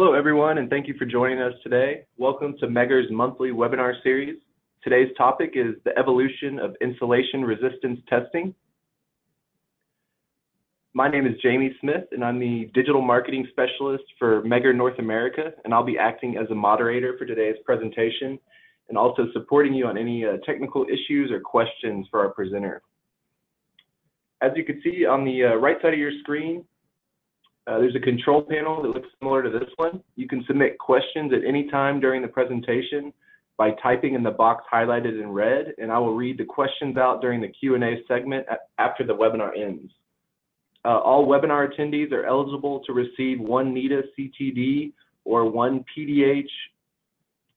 Hello, everyone, and thank you for joining us today. Welcome to Megger's monthly webinar series. Today's topic is the evolution of insulation resistance testing. My name is Jamie Smith, and I'm the digital marketing specialist for Megger North America, and I'll be acting as a moderator for today's presentation and also supporting you on any uh, technical issues or questions for our presenter. As you can see on the uh, right side of your screen, uh, there's a control panel that looks similar to this one. You can submit questions at any time during the presentation by typing in the box highlighted in red, and I will read the questions out during the Q&A segment after the webinar ends. Uh, all webinar attendees are eligible to receive one NETA CTD or one PDH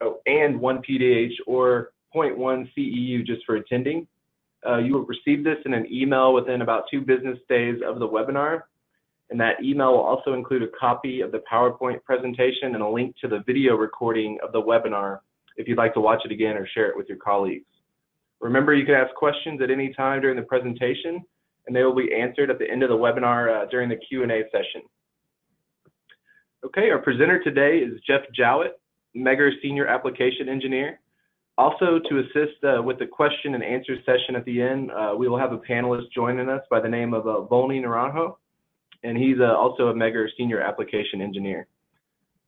oh, and one PDH or 0.1 CEU just for attending. Uh, you will receive this in an email within about two business days of the webinar. And that email will also include a copy of the PowerPoint presentation and a link to the video recording of the webinar if you'd like to watch it again or share it with your colleagues. Remember, you can ask questions at any time during the presentation, and they will be answered at the end of the webinar uh, during the Q&A session. Okay, our presenter today is Jeff Jowett, Megger Senior Application Engineer. Also, to assist uh, with the question and answer session at the end, uh, we will have a panelist joining us by the name of uh, Volney Naranjo and he's uh, also a Megger Senior Application Engineer.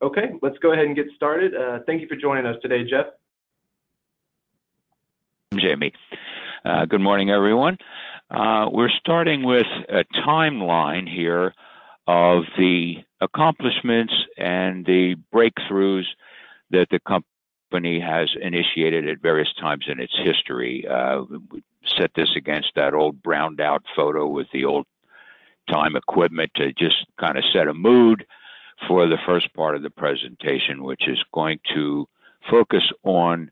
Okay, let's go ahead and get started. Uh, thank you for joining us today, Jeff. I'm Jamie. Uh, good morning, everyone. Uh, we're starting with a timeline here of the accomplishments and the breakthroughs that the company has initiated at various times in its history. Uh, set this against that old browned out photo with the old time equipment to just kind of set a mood for the first part of the presentation, which is going to focus on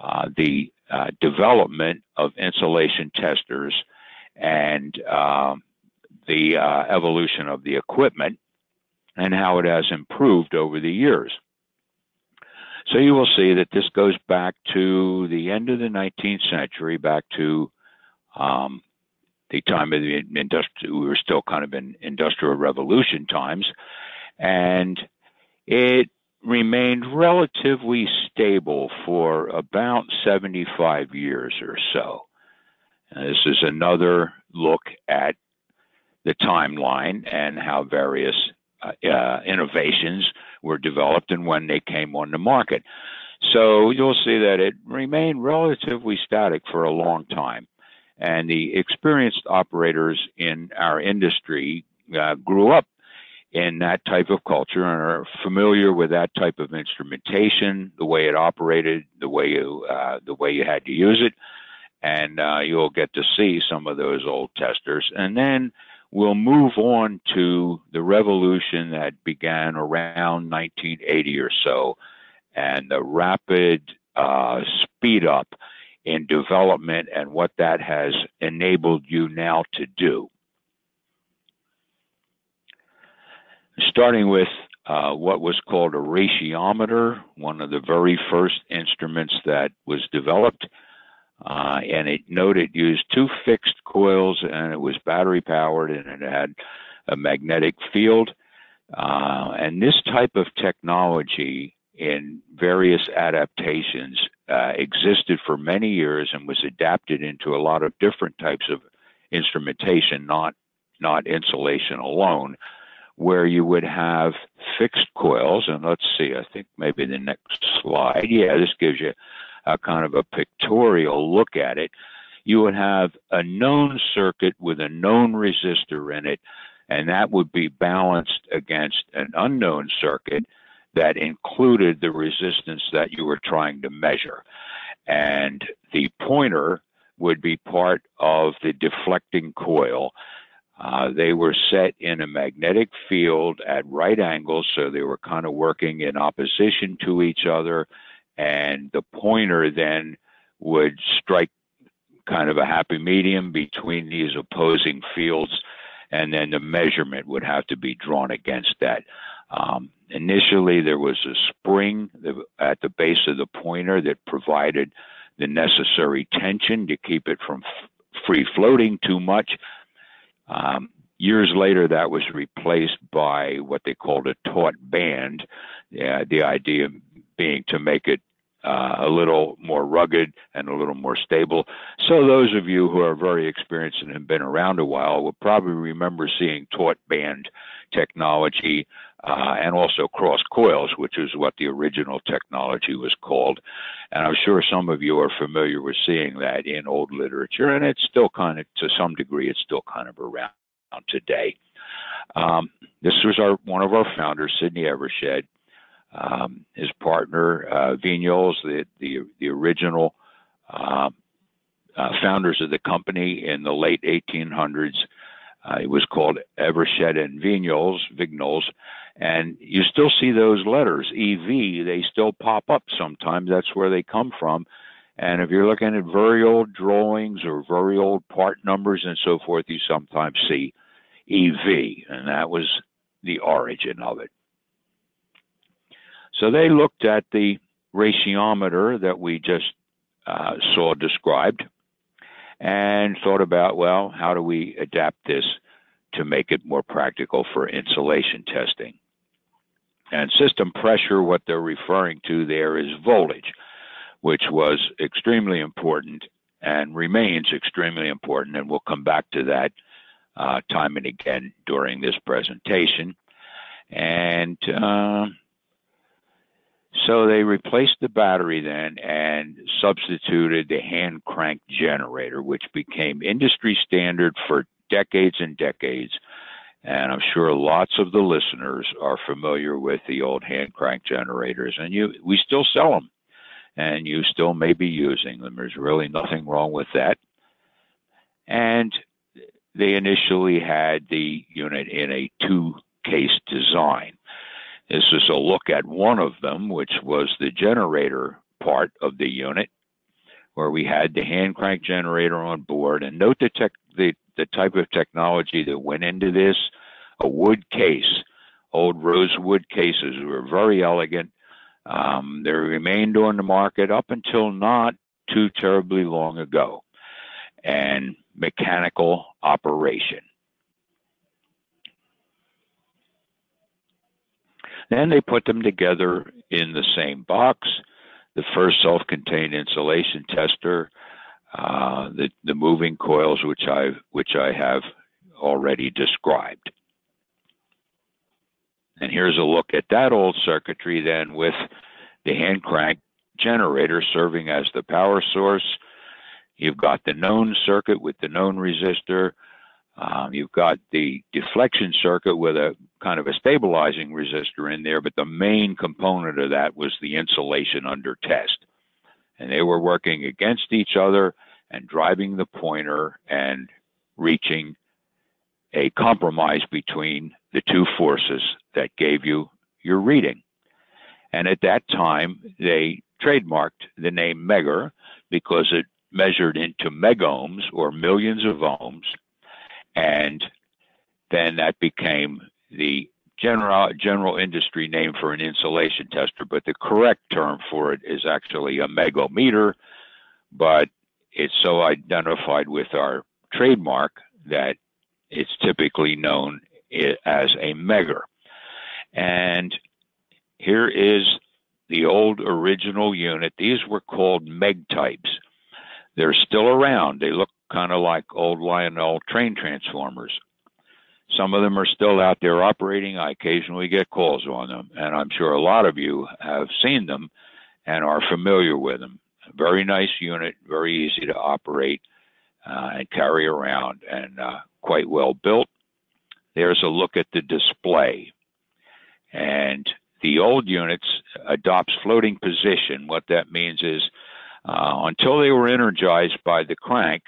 uh, the uh, development of insulation testers and uh, the evolution of the equipment and how it has improved over the years. So you will see that this goes back to the end of the 19th century, back to um, the time of the industrial, we were still kind of in industrial revolution times, and it remained relatively stable for about 75 years or so. And this is another look at the timeline and how various uh, uh, innovations were developed and when they came on the market. So you'll see that it remained relatively static for a long time. And the experienced operators in our industry uh, grew up in that type of culture and are familiar with that type of instrumentation, the way it operated, the way you uh, the way you had to use it, and uh, you'll get to see some of those old testers. And then we'll move on to the revolution that began around 1980 or so, and the rapid uh, speed up in development and what that has enabled you now to do. Starting with uh, what was called a ratiometer, one of the very first instruments that was developed. Uh, and it noted used two fixed coils and it was battery powered and it had a magnetic field. Uh, and this type of technology in various adaptations uh, existed for many years and was adapted into a lot of different types of instrumentation, not not insulation alone, where you would have fixed coils. And let's see, I think maybe the next slide. Yeah, this gives you a kind of a pictorial look at it. You would have a known circuit with a known resistor in it, and that would be balanced against an unknown circuit that included the resistance that you were trying to measure. And the pointer would be part of the deflecting coil. Uh, they were set in a magnetic field at right angles, so they were kind of working in opposition to each other. And the pointer then would strike kind of a happy medium between these opposing fields, and then the measurement would have to be drawn against that. Um, initially, there was a spring at the base of the pointer that provided the necessary tension to keep it from free floating too much. Um, years later, that was replaced by what they called a taut band. The idea being to make it uh, a little more rugged and a little more stable. So those of you who are very experienced and have been around a while will probably remember seeing taut band technology uh, and also cross coils, which is what the original technology was called. And I'm sure some of you are familiar with seeing that in old literature, and it's still kind of, to some degree, it's still kind of around today. Um, this was our one of our founders, Sydney Evershed, um, his partner uh, Vignoles, the, the the original uh, uh, founders of the company in the late 1800s. Uh, it was called Evershed and Vignoles, Vignoles, and you still see those letters EV. They still pop up sometimes. That's where they come from. And if you're looking at very old drawings or very old part numbers and so forth, you sometimes see EV, and that was the origin of it. So they looked at the ratiometer that we just uh, saw described and thought about, well, how do we adapt this to make it more practical for insulation testing? And system pressure, what they're referring to there is voltage, which was extremely important and remains extremely important. And we'll come back to that uh, time and again during this presentation. And uh, so they replaced the battery then and substituted the hand crank generator, which became industry standard for decades and decades. And I'm sure lots of the listeners are familiar with the old hand crank generators, and you we still sell them, and you still may be using them. There's really nothing wrong with that. And they initially had the unit in a two case design. This is a look at one of them, which was the generator part of the unit, where we had the hand crank generator on board. And note the, tech, the, the type of technology that went into this a wood case. Old rosewood cases were very elegant. Um, they remained on the market up until not too terribly long ago. And mechanical operation. Then they put them together in the same box. The first self-contained insulation tester, uh, the, the moving coils, which I which I have already described. And here's a look at that old circuitry then with the hand crank generator serving as the power source. You've got the known circuit with the known resistor, um, you've got the deflection circuit with a kind of a stabilizing resistor in there, but the main component of that was the insulation under test. And they were working against each other and driving the pointer and reaching a compromise between the two forces that gave you your reading. And at that time, they trademarked the name Megger because it measured into megohms or millions of ohms and then that became the general general industry name for an insulation tester, but the correct term for it is actually a megohmmeter, but it's so identified with our trademark that it's typically known as a megger. And here is the old original unit. These were called meg types. They're still around. They look kind of like old Lionel train transformers. Some of them are still out there operating. I occasionally get calls on them, and I'm sure a lot of you have seen them and are familiar with them. Very nice unit, very easy to operate uh, and carry around, and uh, quite well built. There's a look at the display. And the old units adopts floating position. What that means is uh, until they were energized by the crank,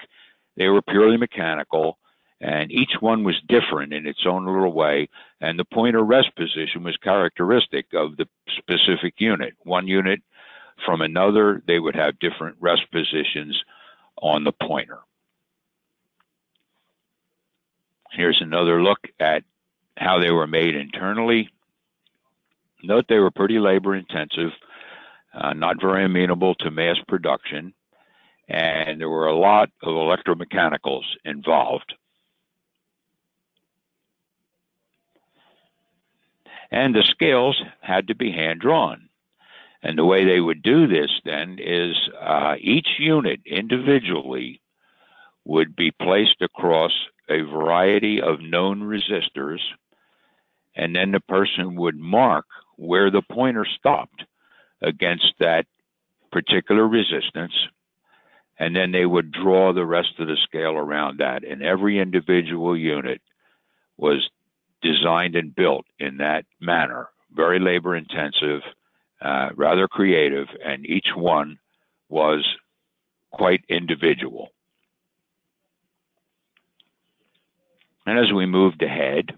they were purely mechanical, and each one was different in its own little way. And the pointer rest position was characteristic of the specific unit. One unit from another, they would have different rest positions on the pointer. Here's another look at how they were made internally. Note they were pretty labor intensive, uh, not very amenable to mass production and there were a lot of electromechanicals involved. And the scales had to be hand drawn. And the way they would do this then is uh, each unit individually would be placed across a variety of known resistors, and then the person would mark where the pointer stopped against that particular resistance, and then they would draw the rest of the scale around that. And every individual unit was designed and built in that manner, very labor intensive, uh, rather creative, and each one was quite individual. And as we moved ahead,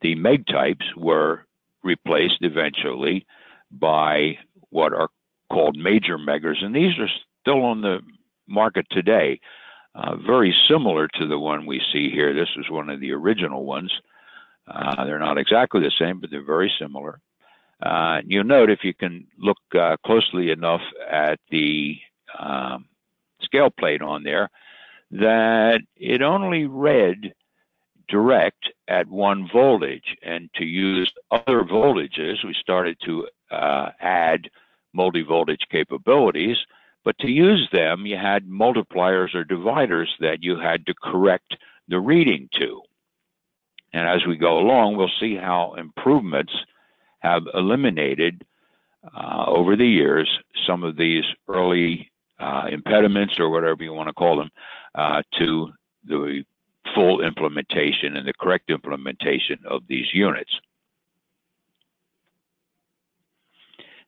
the Meg types were replaced eventually by what are called major meggers, and these are still on the market today. Uh, very similar to the one we see here. This is one of the original ones. Uh, they're not exactly the same, but they're very similar. Uh, you'll note if you can look uh, closely enough at the um, scale plate on there that it only read direct at one voltage. And to use other voltages, we started to uh, add multi-voltage capabilities. But to use them, you had multipliers or dividers that you had to correct the reading to. And as we go along, we'll see how improvements have eliminated uh, over the years some of these early uh, impediments or whatever you want to call them uh, to the full implementation and the correct implementation of these units.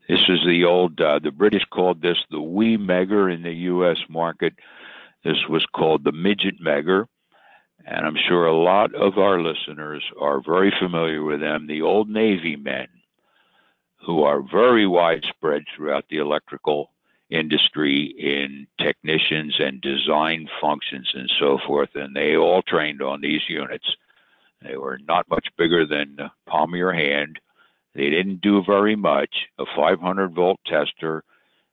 This is the old, uh, the British called this the wee megger in the US market. This was called the midget megger. And I'm sure a lot of our listeners are very familiar with them, the old Navy men, who are very widespread throughout the electrical industry in technicians and design functions and so forth, and they all trained on these units. They were not much bigger than the palm of your hand. They didn't do very much. A 500 volt tester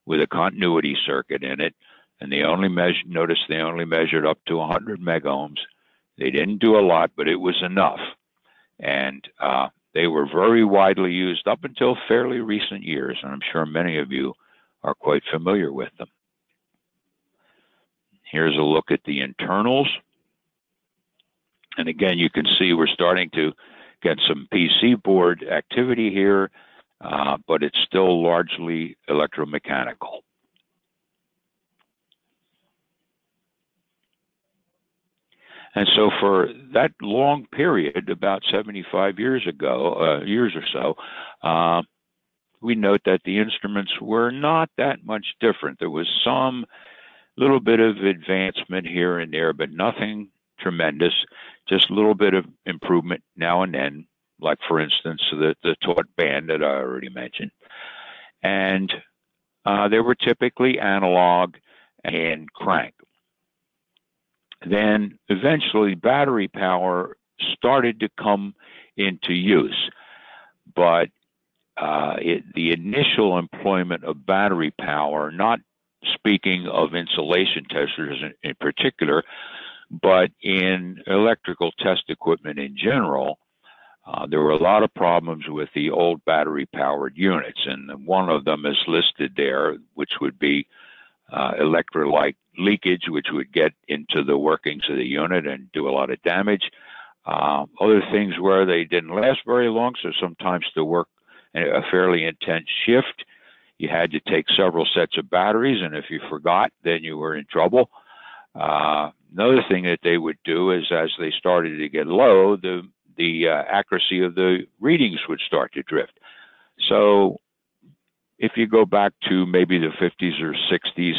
with a continuity circuit in it, and they only measured. Notice they only measured up to 100 megohms. They didn't do a lot, but it was enough, and uh, they were very widely used up until fairly recent years, and I'm sure many of you are quite familiar with them. Here's a look at the internals. And again, you can see we're starting to get some PC board activity here, uh, but it's still largely electromechanical. And so for that long period, about 75 years ago, uh, years or so, uh, we note that the instruments were not that much different. There was some little bit of advancement here and there, but nothing tremendous, just a little bit of improvement now and then, like for instance, the, the taut band that I already mentioned. And uh, they were typically analog and crank. Then eventually battery power started to come into use, but uh, it, the initial employment of battery power, not speaking of insulation testers in, in particular, but in electrical test equipment in general, uh, there were a lot of problems with the old battery powered units, and one of them is listed there, which would be uh, electrolyte leakage, which would get into the workings of the unit and do a lot of damage. Uh, other things were they didn't last very long, so sometimes to work a fairly intense shift. You had to take several sets of batteries, and if you forgot, then you were in trouble. Uh, another thing that they would do is, as they started to get low, the the uh, accuracy of the readings would start to drift. So, if you go back to maybe the 50s or 60s,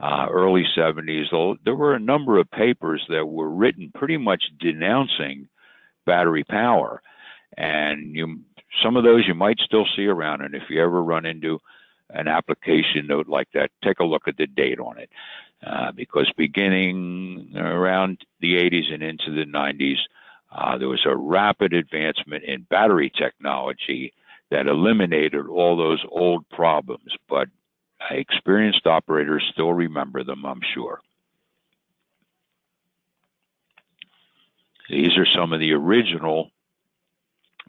uh, early 70s, there were a number of papers that were written pretty much denouncing battery power. And you some of those you might still see around, and if you ever run into an application note like that, take a look at the date on it. Uh, because beginning around the 80s and into the 90s, uh, there was a rapid advancement in battery technology that eliminated all those old problems. But experienced operators still remember them, I'm sure. These are some of the original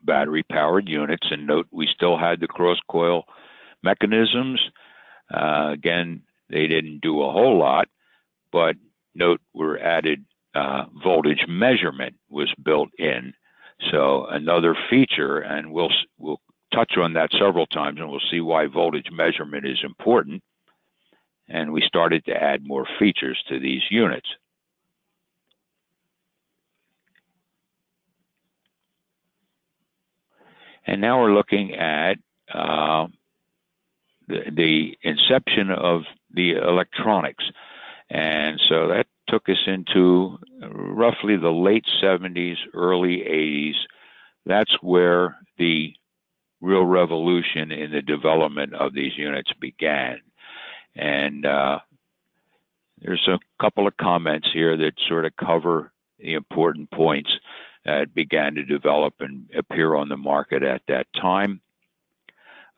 battery powered units. And note we still had the cross coil mechanisms. Uh, again, they didn't do a whole lot, but note were added uh, voltage measurement was built in. So another feature, and we'll we'll touch on that several times, and we'll see why voltage measurement is important. And we started to add more features to these units. And now we're looking at uh, the, the inception of the electronics. And so that took us into roughly the late 70s, early 80s. That's where the real revolution in the development of these units began. And uh, there's a couple of comments here that sort of cover the important points that began to develop and appear on the market at that time.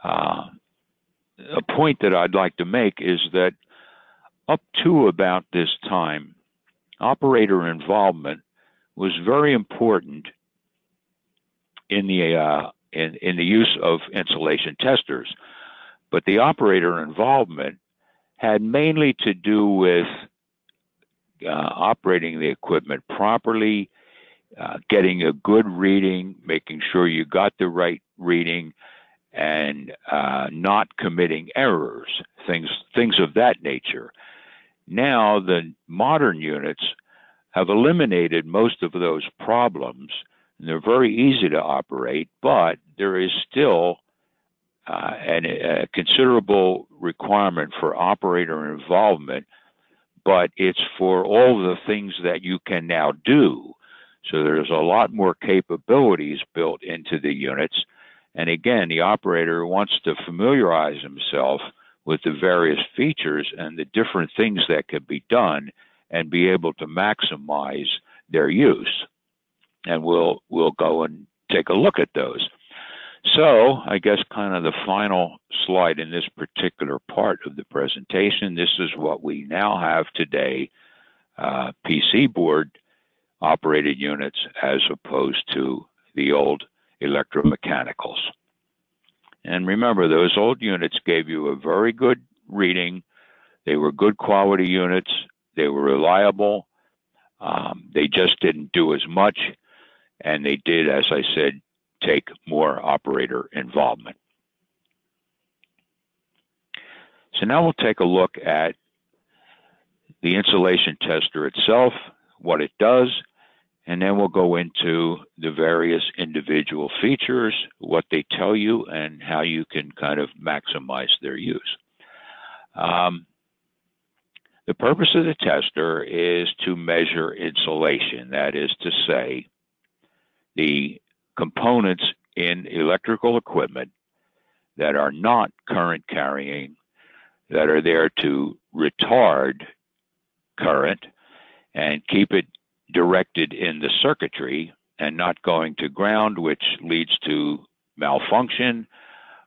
Uh, a point that I'd like to make is that up to about this time, operator involvement was very important in the uh, in, in the use of insulation testers, but the operator involvement had mainly to do with uh, operating the equipment properly, uh, getting a good reading, making sure you got the right reading, and uh, not committing errors, things things of that nature. Now the modern units have eliminated most of those problems. And they're very easy to operate, but there is still uh, a considerable requirement for operator involvement, but it's for all the things that you can now do. So there's a lot more capabilities built into the units. And again, the operator wants to familiarize himself with the various features and the different things that can be done and be able to maximize their use. And we'll we'll go and take a look at those. So, I guess kind of the final slide in this particular part of the presentation. This is what we now have today uh, PC board operated units as opposed to the old electromechanicals. And remember, those old units gave you a very good reading. They were good quality units. They were reliable. Um, they just didn't do as much. And they did, as I said, take more operator involvement. So now we'll take a look at the insulation tester itself, what it does, and then we'll go into the various individual features, what they tell you, and how you can kind of maximize their use. Um, the purpose of the tester is to measure insulation, that is to say, the components in electrical equipment that are not current carrying, that are there to retard current and keep it directed in the circuitry and not going to ground, which leads to malfunction.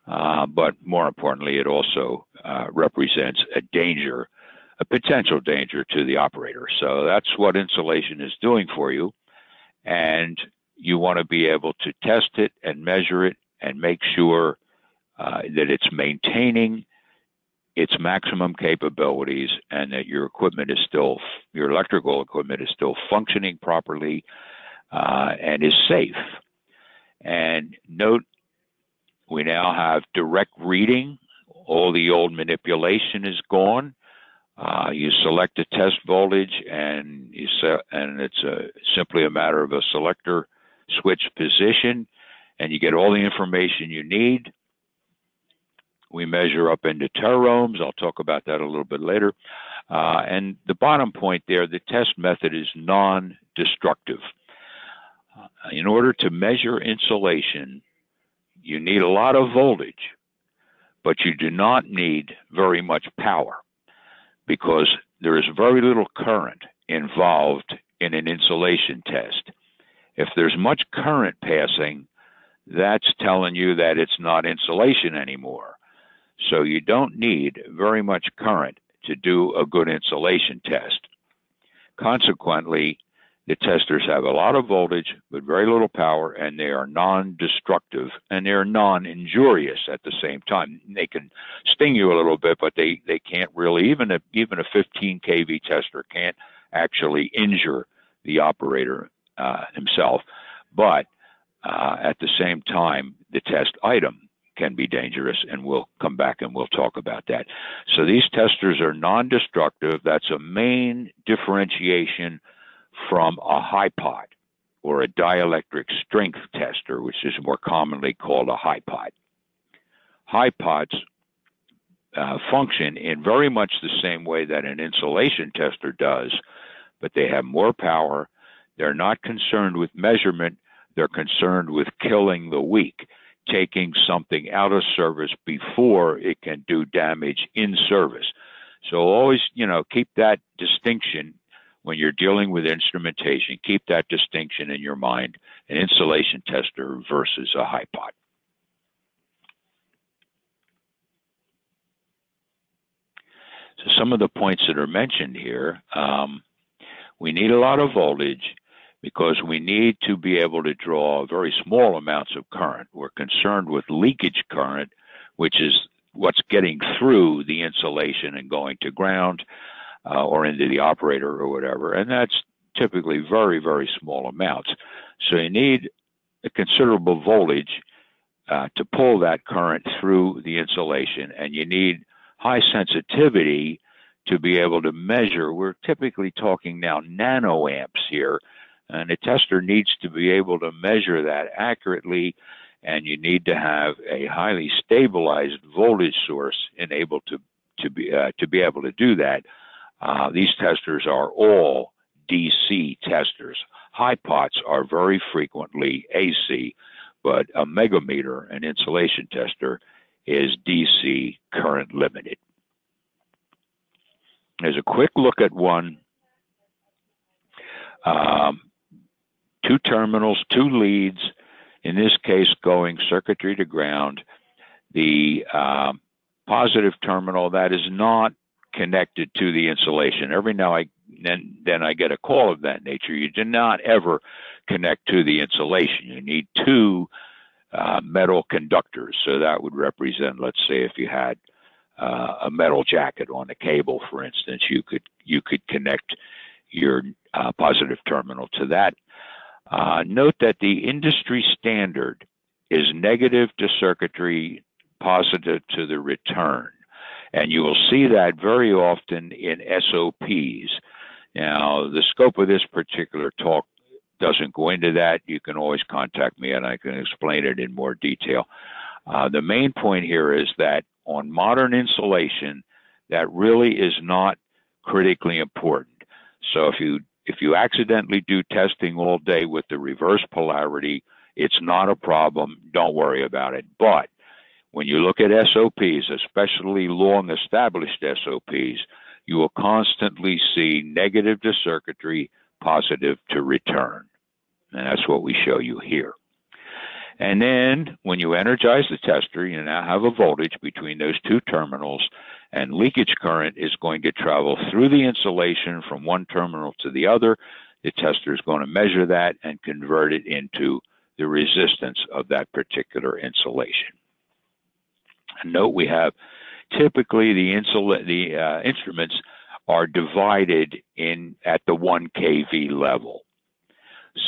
Uh, but more importantly, it also uh, represents a danger, a potential danger to the operator. So that's what insulation is doing for you. And you want to be able to test it and measure it and make sure uh, that it's maintaining its maximum capabilities and that your equipment is still, your electrical equipment is still functioning properly uh, and is safe. And note, we now have direct reading. All the old manipulation is gone. Uh, you select a test voltage, and you se- and it's a, simply a matter of a selector switch position, and you get all the information you need. We measure up into teraohms. I'll talk about that a little bit later. Uh, and the bottom point there, the test method is non-destructive. Uh, in order to measure insulation, you need a lot of voltage, but you do not need very much power because there is very little current involved in an insulation test. If there's much current passing, that's telling you that it's not insulation anymore. So you don't need very much current to do a good insulation test. Consequently, The testers have a lot of voltage but very little power, and they are non-destructive and they're non-injurious at the same time. They can sting you a little bit, but they they can't really even a even a 15 kV tester can't actually injure the operator uh, himself. But uh, at the same time, the test item can be dangerous, and we'll come back and we'll talk about that. So these testers are non-destructive. That's a main differentiation from a HiPOT or a dielectric strength tester, which is more commonly called a HiPOT. HiPOTs uh, function in very much the same way that an insulation tester does, but they have more power. They're not concerned with measurement, they're concerned with killing the weak, taking something out of service before it can do damage in service. So always, you know, keep that distinction when you're dealing with instrumentation, keep that distinction in your mind an insulation tester versus a HiPOT. So, some of the points that are mentioned here um, we need a lot of voltage because we need to be able to draw very small amounts of current. We're concerned with leakage current, which is what's getting through the insulation and going to ground uh, or into the operator or whatever. And that's typically very, very small amounts. So you need a considerable voltage uh, to pull that current through the insulation, and you need high sensitivity to be able to measure. We're typically talking now nanoamps here, and a tester needs to be able to measure that accurately, and you need to have a highly stabilized voltage source enabled to to be uh, to be able to do that. Uh, these testers are all DC testers. HiPOTs are very frequently AC, but a megohmmeter, an insulation tester, is DC current limited. There's a quick look at one. Um, two terminals, two leads, in this case going circuitry to ground. The uh, positive terminal that is not connected to the insulation. Every now I then then I get a call of that nature. You do not ever connect to the insulation. You need two uh, metal conductors. So that would represent, let's say, if you had uh, a metal jacket on a cable, for instance, you could you could connect your uh, positive terminal to that. Uh, note that the industry standard is negative to circuitry, positive to the return. And you will see that very often in SOPs. Now, the scope of this particular talk doesn't go into that. You can always contact me and I can explain it in more detail. Uh, the main point here is that on modern insulation, that really is not critically important. So if you if you accidentally do testing all day with the reverse polarity, it's not a problem. Don't worry about it. But when you look at SOPs, especially long established SOPs, you will constantly see negative to circuitry, positive to return. And that's what we show you here. And then when you energize the tester, you now have a voltage between those two terminals, and leakage current is going to travel through the insulation from one terminal to the other. The tester is going to measure that and convert it into the resistance of that particular insulation. Note we have typically the insula- the uh, instruments are divided in at the 1 kV level.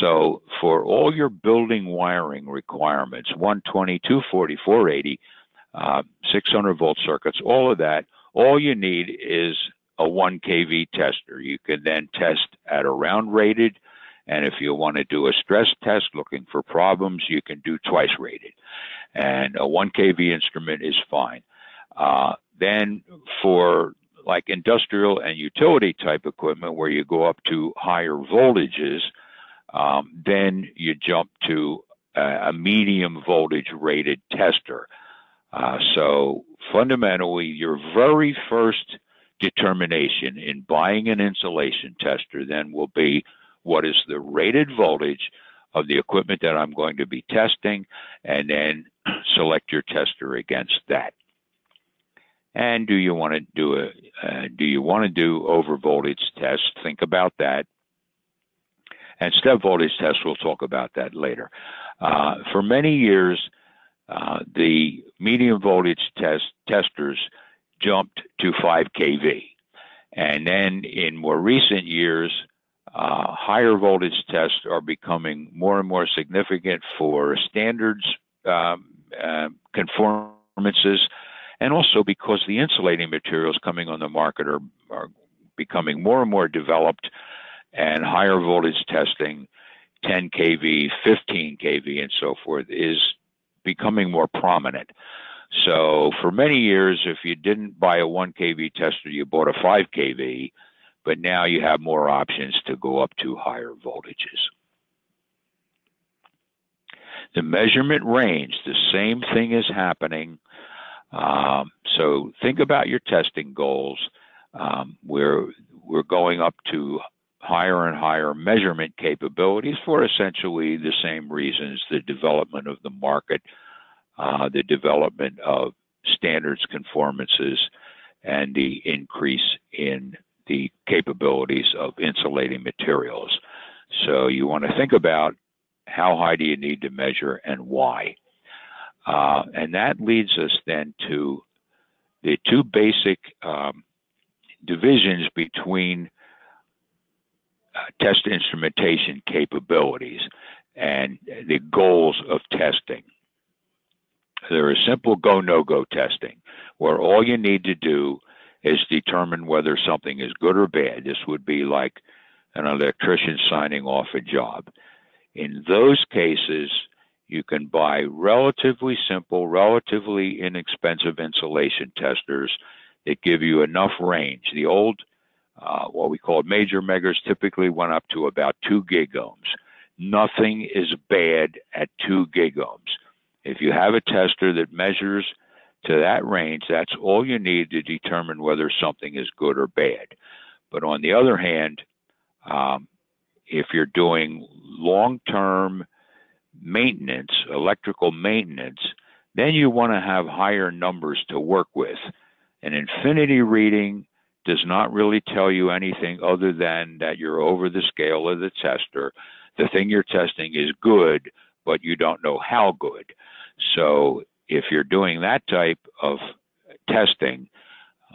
So for all your building wiring requirements, 120, 240, 480, uh, 600 volt circuits, all of that, all you need is a 1 kV tester. You can then test at around rated, and if you want to do a stress test looking for problems, you can do twice rated and a 1 kV instrument is fine. Uh, then for like industrial and utility type equipment where you go up to higher voltages, um, then you jump to a, a medium voltage rated tester. Uh, so fundamentally, your very first determination in buying an insulation tester then will be what is the rated voltage of the equipment that I'm going to be testing, and then select your tester against that. And do you want to do a uh, do you want to do over voltage tests? Think about that. And step voltage tests, we'll talk about that later. Uh, for many years, uh, the medium voltage test testers jumped to 5 kV. And then in more recent years, uh, higher voltage tests are becoming more and more significant for standards um, uh, conformances, and also because the insulating materials coming on the market are, are becoming more and more developed, and higher voltage testing, 10 kV, 15 kV, and so forth, is becoming more prominent. So for many years, if you didn't buy a 1 kV tester, you bought a 5 kV, but now you have more options to go up to higher voltages. The measurement range, the same thing is happening. Um, so think about your testing goals. Um, we're we're going up to higher and higher measurement capabilities for essentially the same reasons: the development of the market, uh, the development of standards conformances, and the increase in the capabilities of insulating materials. So you want to think about how high do you need to measure and why. Uh, and that leads us then to the two basic um, divisions between uh, test instrumentation capabilities and the goals of testing. There is simple go no go testing, where all you need to do is determine whether something is good or bad. This would be like an electrician signing off a job. In those cases, you can buy relatively simple, relatively inexpensive insulation testers that give you enough range. The old, uh, what we call major meggers, typically went up to about two gigohms. Nothing is bad at two gigohms. If you have a tester that measures to that range, that's all you need to determine whether something is good or bad. But on the other hand, um, if you're doing long term maintenance, electrical maintenance, then you want to have higher numbers to work with. An infinity reading does not really tell you anything other than that you're over the scale of the tester. The thing you're testing is good, but you don't know how good. So if you're doing that type of testing,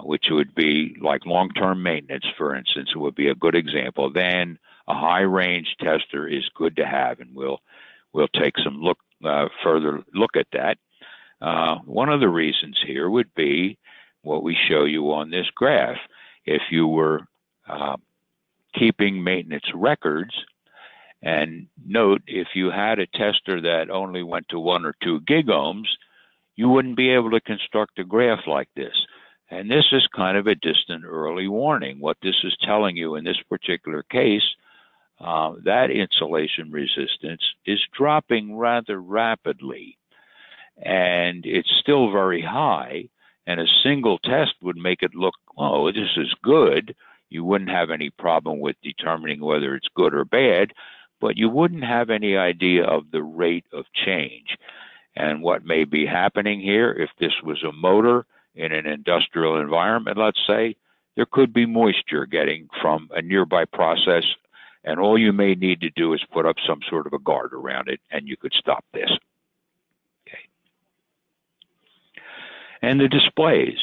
which would be like long term maintenance, for instance, would be a good example, then a high range tester is good to have, and we'll we'll take some look uh, further look at that. Uh, one of the reasons here would be what we show you on this graph. If you were uh, keeping maintenance records, and note if you had a tester that only went to one or two gigohms, you wouldn't be able to construct a graph like this. And this is kind of a distant early warning. What this is telling you in this particular case uh, that insulation resistance is dropping rather rapidly. And it's still very high, and a single test would make it look, oh, this is good. You wouldn't have any problem with determining whether it's good or bad, but you wouldn't have any idea of the rate of change. And what may be happening here, if this was a motor in an industrial environment, let's say, there could be moisture getting from a nearby process and all you may need to do is put up some sort of a guard around it, and you could stop this. Okay. And the displays.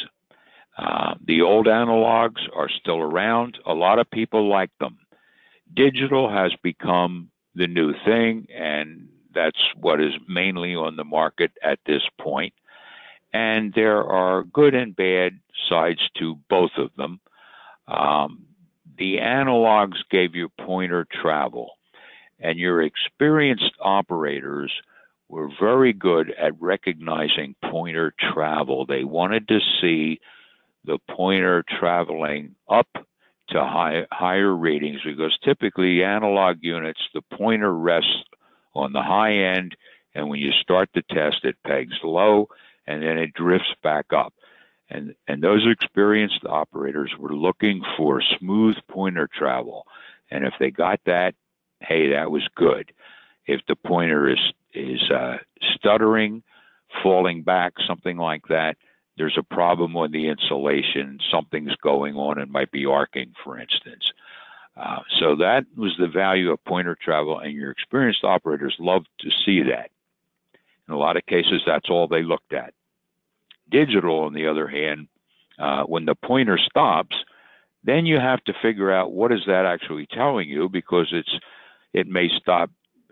Uh, the old analogs are still around. A lot of people like them. Digital has become the new thing, and that's what is mainly on the market at this point. And there are good and bad sides to both of them. Um, the analogs gave you pointer travel, and your experienced operators were very good at recognizing pointer travel. They wanted to see the pointer traveling up to high, higher readings because typically analog units, the pointer rests on the high end, and when you start the test, it pegs low and then it drifts back up. And, and those experienced operators were looking for smooth pointer travel. And if they got that, hey, that was good. If the pointer is, is uh, stuttering, falling back, something like that, there's a problem with the insulation, something's going on, and might be arcing, for instance. Uh, so that was the value of pointer travel, and your experienced operators loved to see that. In a lot of cases, that's all they looked at. Digital, on the other hand, uh, when the pointer stops, then you have to figure out what is that actually telling you because it's it may stop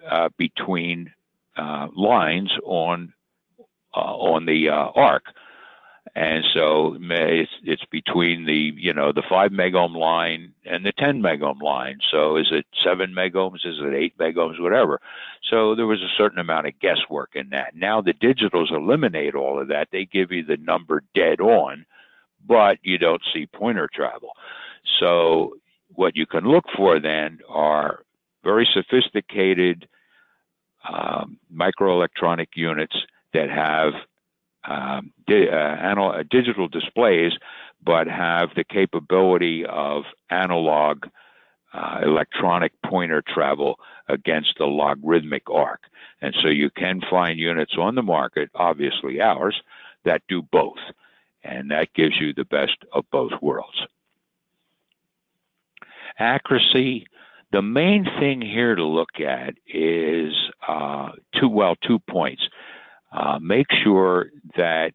uh, between uh, lines on uh, on the uh, arc and so it's it's between the you know the five megohm line and the ten megohm line. So is it seven megohms? Is it eight megohms? Whatever. So there was a certain amount of guesswork in that. Now the digitals eliminate all of that. They give you the number dead on, but you don't see pointer travel. So what you can look for then are very sophisticated um, microelectronic units that have um, di- uh, uh, digital displays, but have the capability of analog uh, electronic pointer travel against the logarithmic arc. And so you can find units on the market, obviously ours, that do both. And that gives you the best of both worlds. Accuracy. The main thing here to look at is uh, two, well, two points. Uh, make sure that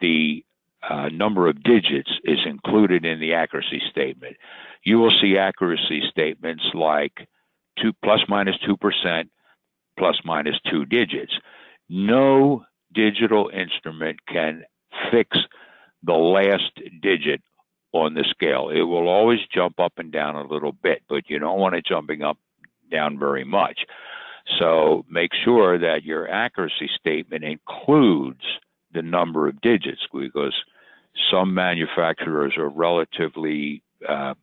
the uh, number of digits is included in the accuracy statement. You will see accuracy statements like two plus minus two percent, plus minus two digits. No digital instrument can fix the last digit on the scale. It will always jump up and down a little bit, but you don't want it jumping up down very much. So make sure that your accuracy statement includes the number of digits because some manufacturers are relatively, uh,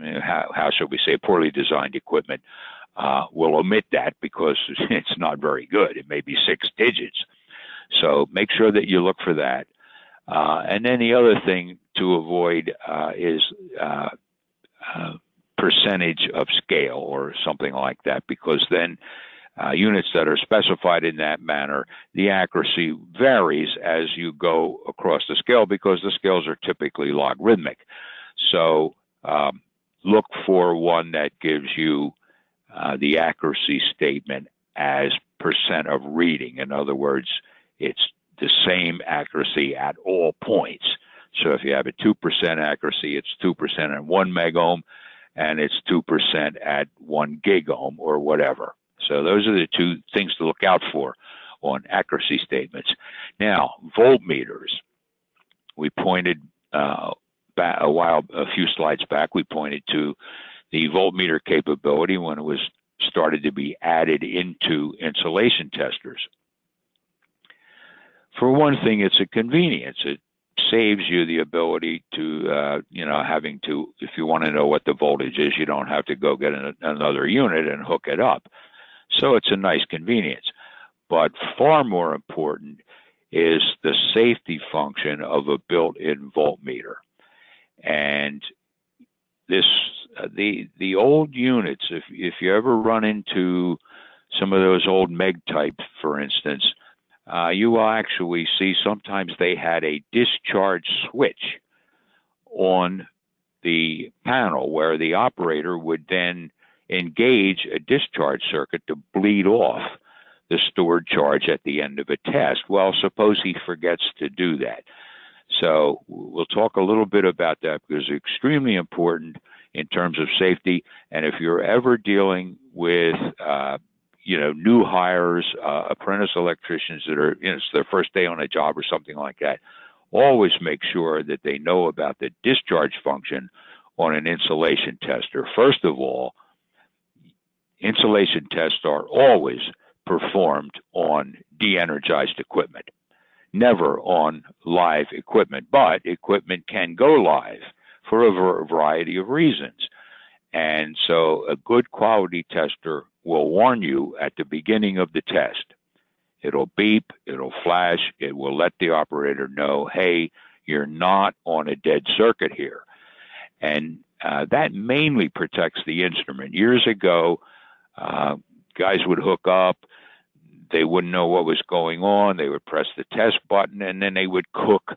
how, how should we say, poorly designed equipment uh, will omit that because it's not very good. It may be six digits. So make sure that you look for that. Uh, and then the other thing to avoid uh, is uh, uh, percentage of scale or something like that, because then uh, units that are specified in that manner, the accuracy varies as you go across the scale because the scales are typically logarithmic. So um, look for one that gives you uh, the accuracy statement as percent of reading. In other words, it's the same accuracy at all points. So if you have a 2% accuracy, it's 2% at 1 megohm and it's 2% at 1 gigohm or whatever. So those are the two things to look out for on accuracy statements. Now, voltmeters. We pointed uh, a while, a few slides back, we pointed to the voltmeter capability when it was started to be added into insulation testers. For one thing, it's a convenience. It saves you the ability to, uh, you know, having to, if you want to know what the voltage is, you don't have to go get an, another unit and hook it up. So it's a nice convenience. But far more important is the safety function of a built-in voltmeter. And this, uh, the the old units, if if you ever run into some of those old Meg types, for instance, uh, you will actually see sometimes they had a discharge switch on the panel where the operator would then engage a discharge circuit to bleed off the stored charge at the end of a test. Well, suppose he forgets to do that. So we'll talk a little bit about that because it's extremely important in terms of safety. And if you're ever dealing with uh, you know, new hires, uh, apprentice electricians that are, you know, it's their first day on a job or something like that, always make sure that they know about the discharge function on an insulation tester. First of all, insulation tests are always performed on de-energized equipment, never on live equipment, but equipment can go live for a variety of reasons. And so a good quality tester will warn you at the beginning of the test. It'll beep, it'll flash, it will let the operator know, hey, you're not on a dead circuit here. And uh, that mainly protects the instrument. Years ago, uh, guys would hook up, they wouldn't know what was going on, they would press the test button, and then they would cook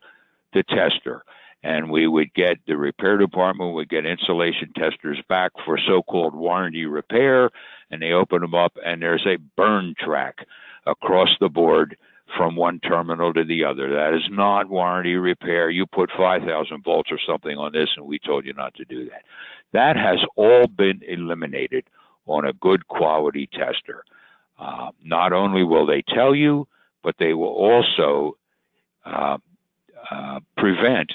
the tester. And we would get the repair department would get insulation testers back for so-called warranty repair, and they open them up, and there's a burn track across the board from one terminal to the other. That is not warranty repair. You put 5,000 volts or something on this, and we told you not to do that. That has all been eliminated on a good quality tester. Uh, not only will they tell you, but they will also uh, uh, prevent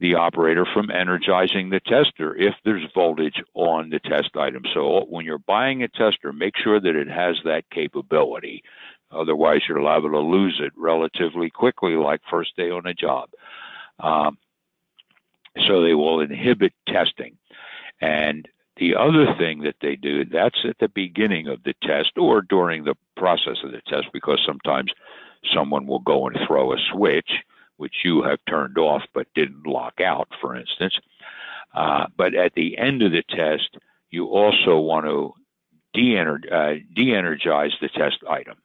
the operator from energizing the tester if there's voltage on the test item. So when you're buying a tester, make sure that it has that capability. Otherwise, you're liable to lose it relatively quickly, like first day on a job. Um, so they will inhibit testing. And the other thing that they do, that's at the beginning of the test or during the process of the test, because sometimes someone will go and throw a switch, which you have turned off but didn't lock out, for instance. Uh, but at the end of the test, you also want to uh, de-energize the test item.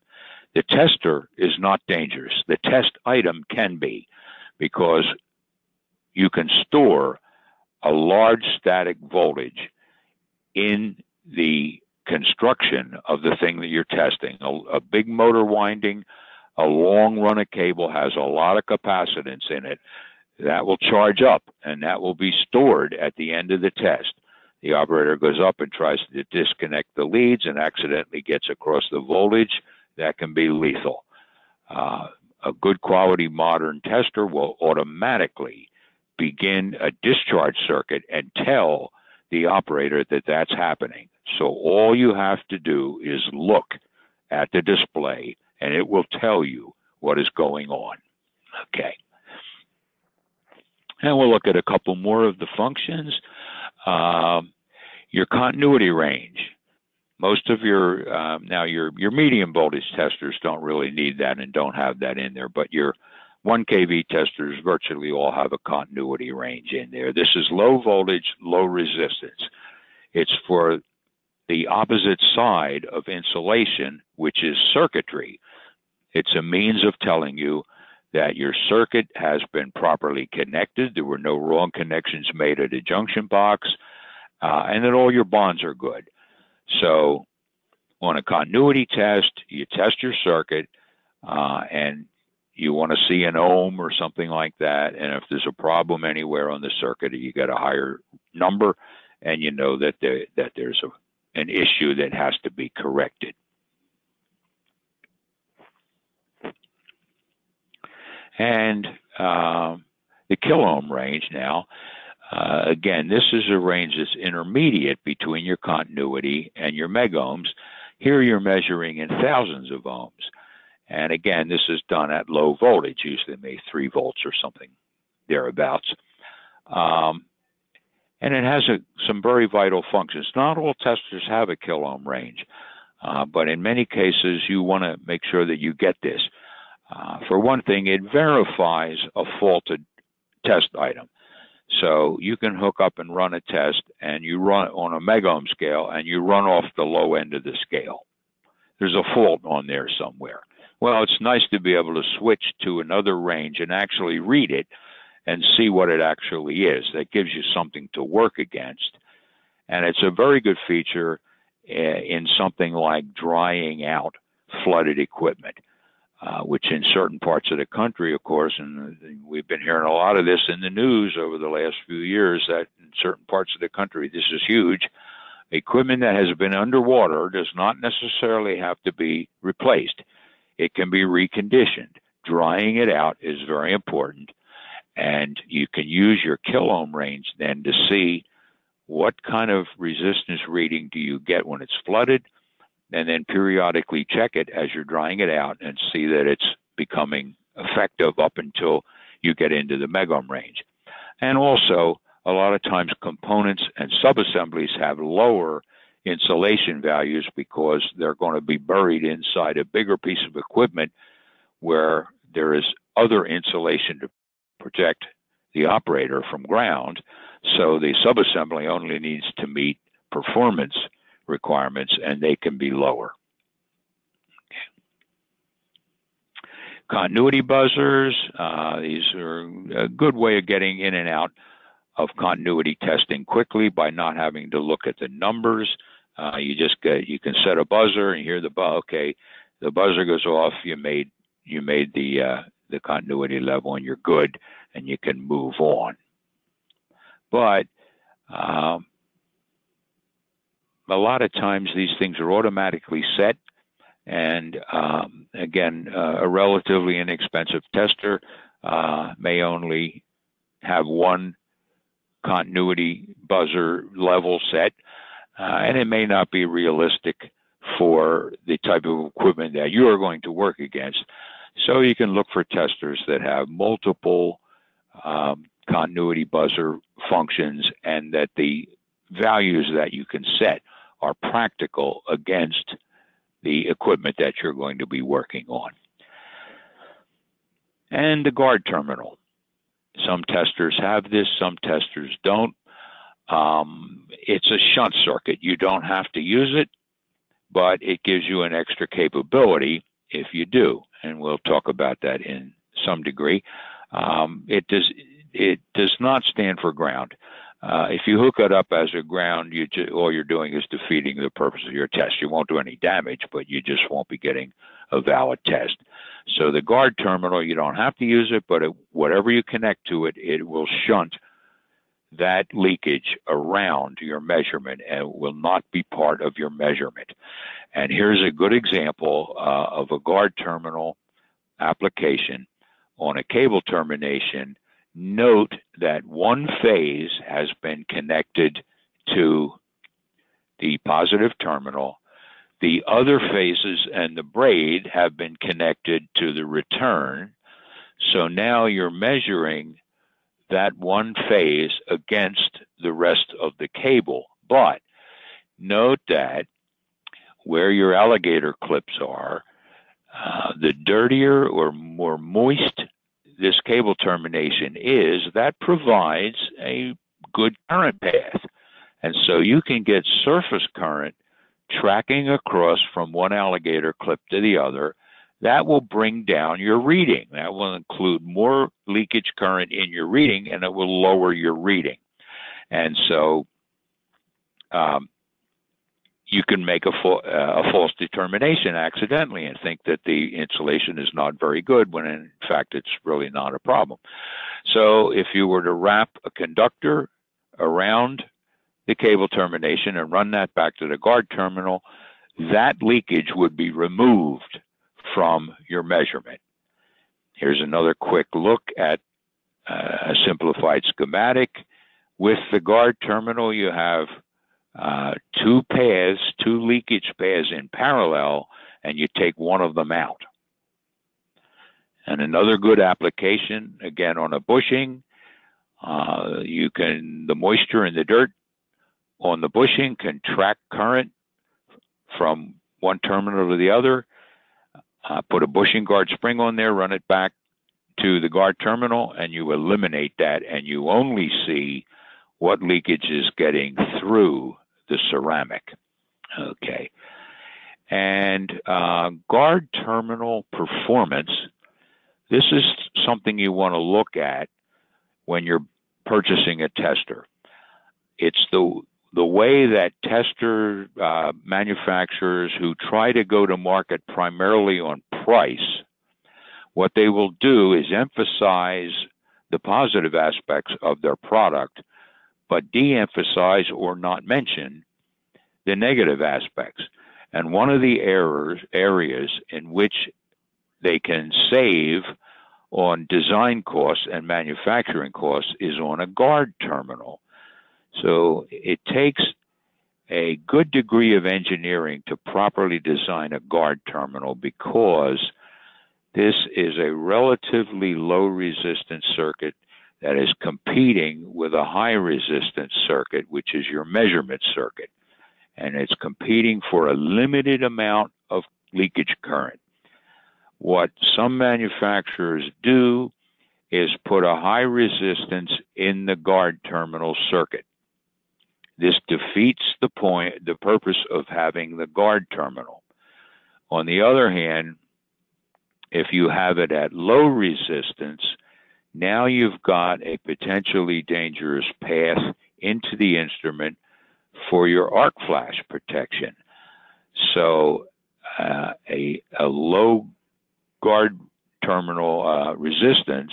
The tester is not dangerous. The test item can be because you can store a large static voltage in the construction of the thing that you're testing. A, a, big motor winding, a long run of cable has a lot of capacitance in it. That will charge up and that will be stored at the end of the test. The operator goes up and tries to disconnect the leads and accidentally gets across the voltage. That can be lethal. Uh, a good quality modern tester will automatically begin a discharge circuit and tell the operator that that's happening. So all you have to do is look at the display and it will tell you what is going on. Okay. And we'll look at a couple more of the functions. Um, your continuity range. Most of your um, now your your medium voltage testers don't really need that and don't have that in there, but your 1 kV testers virtually all have a continuity range in there. This is low voltage, low resistance. It's for the opposite side of insulation, which is circuitry. It's a means of telling you that your circuit has been properly connected, there were no wrong connections made at a junction box, uh, and that all your bonds are good. So, on a continuity test, you test your circuit, uh, and you want to see an ohm or something like that. And if there's a problem anywhere on the circuit, you get a higher number, and you know that there, that there's a, an issue that has to be corrected. And uh, the kiloohm range now, uh, again, this is a range that's intermediate between your continuity and your megohms. Here you're measuring in thousands of ohms. And again, this is done at low voltage, usually maybe three volts or something thereabouts. Um, and it has a, some very vital functions. Not all testers have a kiloohm range, uh, but in many cases, you want to make sure that you get this. Uh, for one thing, it verifies a faulted test item. So you can hook up and run a test, and you run on a megohm scale, and you run off the low end of the scale. There's a fault on there somewhere. Well, it's nice to be able to switch to another range and actually read it and see what it actually is. That gives you something to work against. And it's a very good feature eh, in something like drying out flooded equipment, uh, which in certain parts of the country, of course, and we've been hearing a lot of this in the news over the last few years, that in certain parts of the country, this is huge. Equipment that has been underwater does not necessarily have to be replaced it can be reconditioned. Drying it out is very important. And you can use your kiloohm range then to see what kind of resistance reading do you get when it's flooded, and then periodically check it as you're drying it out and see that it's becoming effective up until you get into the megohm range. And also, a lot of times components and subassemblies have lower insulation values because they're going to be buried inside a bigger piece of equipment where there is other insulation to protect the operator from ground. So the subassembly only needs to meet performance requirements and they can be lower. continuity buzzers. Uh, these are a good way of getting in and out of continuity testing quickly by not having to look at the numbers. Uh, you just get you can set a buzzer and hear the. Okay, the buzzer goes off. You made you made the uh, the continuity level and you're good, and you can move on. But um, a lot of times these things are automatically set and um, again, uh, a relatively inexpensive tester uh, may only have one continuity buzzer level set, uh, and it may not be realistic for the type of equipment that you are going to work against. So you can look for testers that have multiple um, continuity buzzer functions and that the values that you can set are practical against the equipment that you're going to be working on. And the guard terminal. Some testers have this, some testers don't. Um, it's a shunt circuit. You don't have to use it, but it gives you an extra capability if you do. And we'll talk about that in some degree. Um, it does it does not stand for ground. Uh, if you hook it up as a ground, you ju- all you're doing is defeating the purpose of your test. You won't do any damage, but you just won't be getting a valid test. So the guard terminal, you don't have to use it, but it, whatever you connect to it, it will shunt that leakage around your measurement and will not be part of your measurement. And here's a good example uh, of a guard terminal application on a cable termination Note that one phase has been connected to the positive terminal. The other phases and the braid have been connected to the return. So now you're measuring that one phase against the rest of the cable. But note that where your alligator clips are, uh, the dirtier or more moist this cable termination is, that provides a good current path. And so you can get surface current tracking across from one alligator clip to the other. That will bring down your reading. That will include more leakage current in your reading and it will lower your reading. And so um, you can make a, uh, a false determination accidentally and think that the insulation is not very good when in fact it's really not a problem. So if you were to wrap a conductor around the cable termination and run that back to the guard terminal, that leakage would be removed from your measurement. Here's another quick look at uh, a simplified schematic. With the guard terminal, you have uh, two paths, two leakage paths in parallel, and you take one of them out. And another good application, again on a bushing, uh, you can, the moisture in the dirt on the bushing can track current from one terminal to the other. Uh, put a bushing guard spring on there, run it back to the guard terminal, and you eliminate that, and you only see what leakage is getting through the ceramic. Okay. And uh, guard terminal performance, this is something you want to look at when you're purchasing a tester. It's the the way that tester uh, manufacturers who try to go to market primarily on price, what they will do is emphasize the positive aspects of their product but de emphasize or not mention the negative aspects. And one of the errors, areas in which they can save on design costs and manufacturing costs is on a guard terminal. So it takes a good degree of engineering to properly design a guard terminal because this is a relatively low resistance circuit that is competing with a high resistance circuit, which is your measurement circuit. And it's competing for a limited amount of leakage current. What some manufacturers do is put a high resistance in the guard terminal circuit. This defeats the point, the purpose of having the guard terminal. On the other hand, if you have it at low resistance, now you've got a potentially dangerous path into the instrument for your arc flash protection. So uh, a, a low guard terminal uh, resistance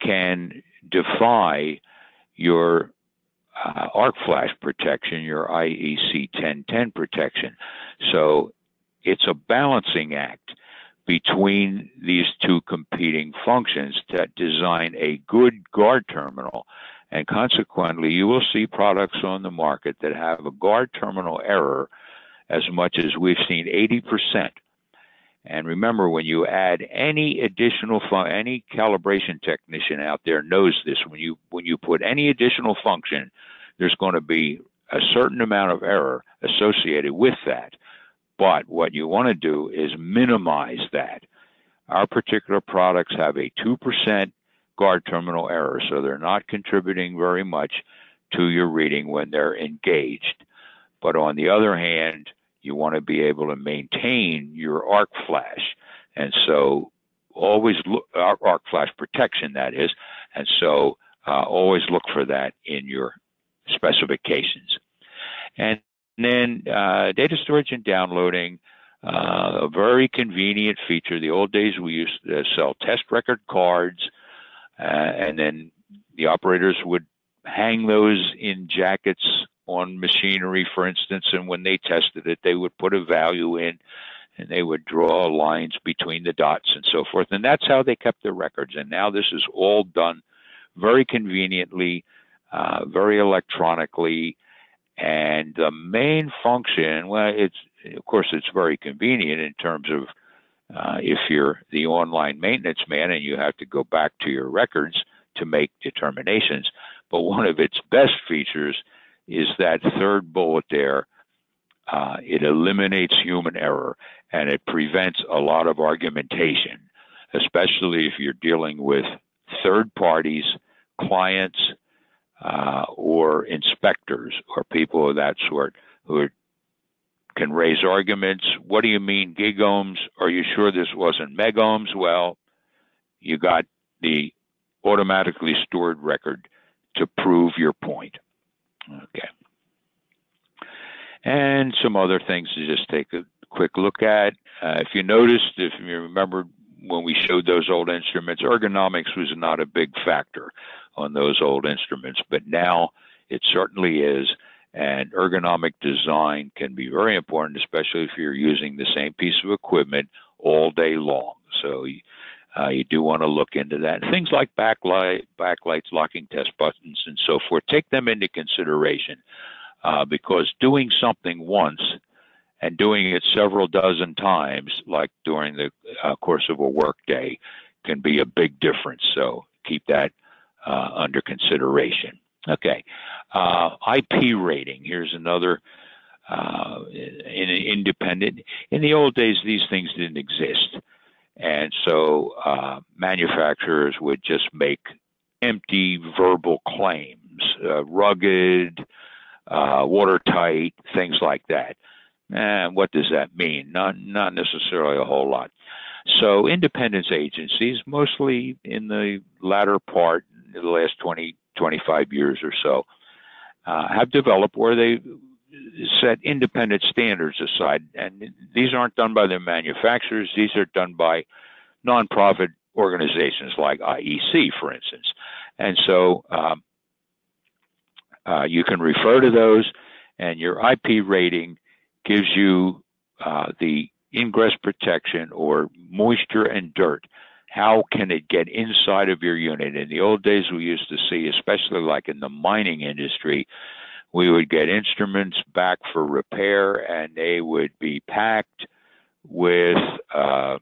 can defy your uh, arc flash protection, your IEC 1010 protection. So it's a balancing act between these two competing functions to design a good guard terminal. And consequently, you will see products on the market that have a guard terminal error as much as we've seen 80%. And remember, when you add any additional fun- any calibration technician out there knows this. When you when you put any additional function, there's going to be a certain amount of error associated with that. But what you want to do is minimize that. Our particular products have a 2% guard terminal error, so they're not contributing very much to your reading when they're engaged. But on the other hand, you want to be able to maintain your arc flash. And so always look, arc flash protection, that is. And so uh, always look for that in your specifications. And then uh, data storage and downloading, uh, a very convenient feature. The old days we used to sell test record cards, uh, and then the operators would hang those in jackets on machinery, for instance, and when they tested it, they would put a value in and they would draw lines between the dots and so forth. And that's how they kept their records. And now this is all done very conveniently, uh, very electronically. And the main function, well, it's, of course, it's very convenient in terms of uh, if you're the online maintenance man and you have to go back to your records to make determinations. But one of its best features is that third bullet there. Uh, it eliminates human error and it prevents a lot of argumentation, especially if you're dealing with third parties, clients, uh, or inspectors or people of that sort who are, can raise arguments. What do you mean gig ohms? Are you sure this wasn't megohms? Well, you got the automatically stored record to prove your point. Okay. And some other things to just take a quick look at. Uh, if you noticed, if you remember when we showed those old instruments, ergonomics was not a big factor on those old instruments, but now it certainly is. And ergonomic design can be very important, especially if you're using the same piece of equipment all day long. So uh, you do want to look into that. And things like backlight, backlights, locking test buttons, and so forth. Take them into consideration uh, because doing something once and doing it several dozen times, like during the uh, course of a workday, can be a big difference. So keep that uh, under consideration. Okay, uh, IP rating. Here's another uh, in, independent. In the old days, these things didn't exist. And so uh, manufacturers would just make empty verbal claims, uh, rugged, uh, watertight, things like that. And what does that mean? Not, not necessarily a whole lot. So independence agencies, mostly in the latter part, the last 20, 25 years or so, uh, have developed where they set independent standards aside. And these aren't done by the manufacturers, these are done by nonprofit organizations like IEC, for instance. And so um, uh, you can refer to those, and your IP rating gives you uh, the ingress protection or moisture and dirt. How can it get inside of your unit? In the old days, we used to see, especially like in the mining industry, we would get instruments back for repair and they would be packed with uh,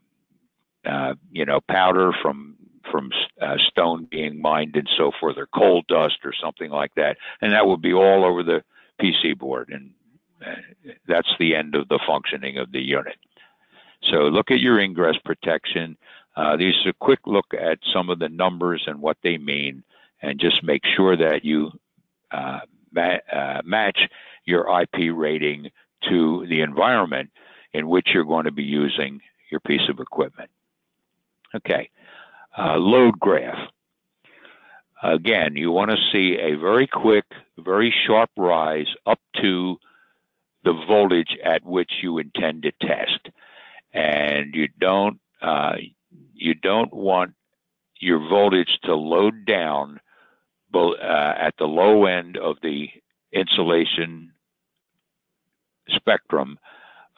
uh, you know powder from from uh, stone being mined and so forth or coal dust or something like that. And that would be all over the pc board and uh, that's the end of the functioning of the unit. So look at your ingress protection. Uh, these are a quick look at some of the numbers and what they mean and just make sure that you uh, ma- uh, match your IP rating to the environment in which you're going to be using your piece of equipment. Okay, uh, load graph. Again, you want to see a very quick, very sharp rise up to the voltage at which you intend to test, and you don't uh, you don't want your voltage to load down uh, at the low end of the insulation spectrum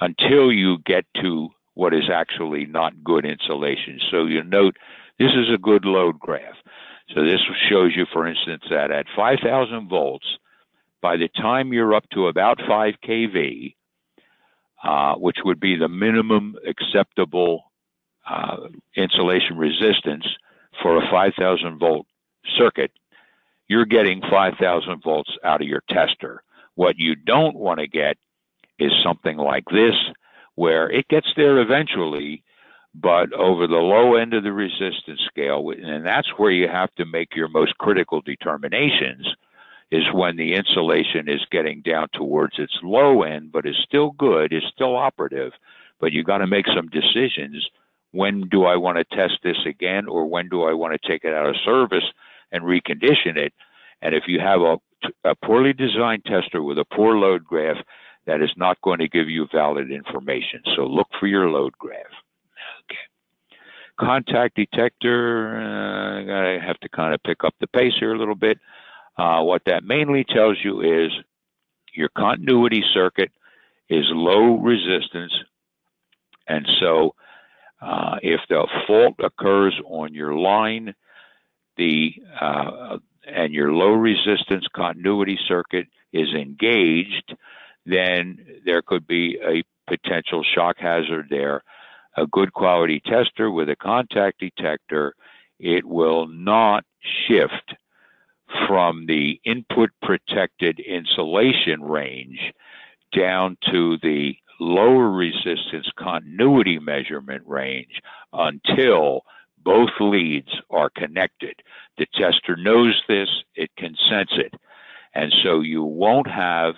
until you get to what is actually not good insulation. So you note this is a good load graph. So this shows you, for instance, that at 5,000 volts, by the time you're up to about 5 kV, uh, which would be the minimum acceptable uh, insulation resistance for a 5,000 volt circuit, you're getting 5,000 volts out of your tester. What you don't want to get is something like this, where it gets there eventually, but over the low end of the resistance scale, and that's where you have to make your most critical determinations, is when the insulation is getting down towards its low end, but is still good, is still operative, but you've got to make some decisions. When do I want to test this again, or when do I want to take it out of service and recondition it? And if you have a, a poorly designed tester with a poor load graph, that is not going to give you valid information. So look for your load graph. Okay. Contact detector, uh, I have to kind of pick up the pace here a little bit. Uh, what that mainly tells you is your continuity circuit is low resistance. And so uh, if the fault occurs on your line, the uh, and your low resistance continuity circuit is engaged, then there could be a potential shock hazard there. A good quality tester with a contact detector, it will not shift from the input protected insulation range down to the lower resistance continuity measurement range until both leads are connected. The tester knows this, it can sense it. And so you won't have,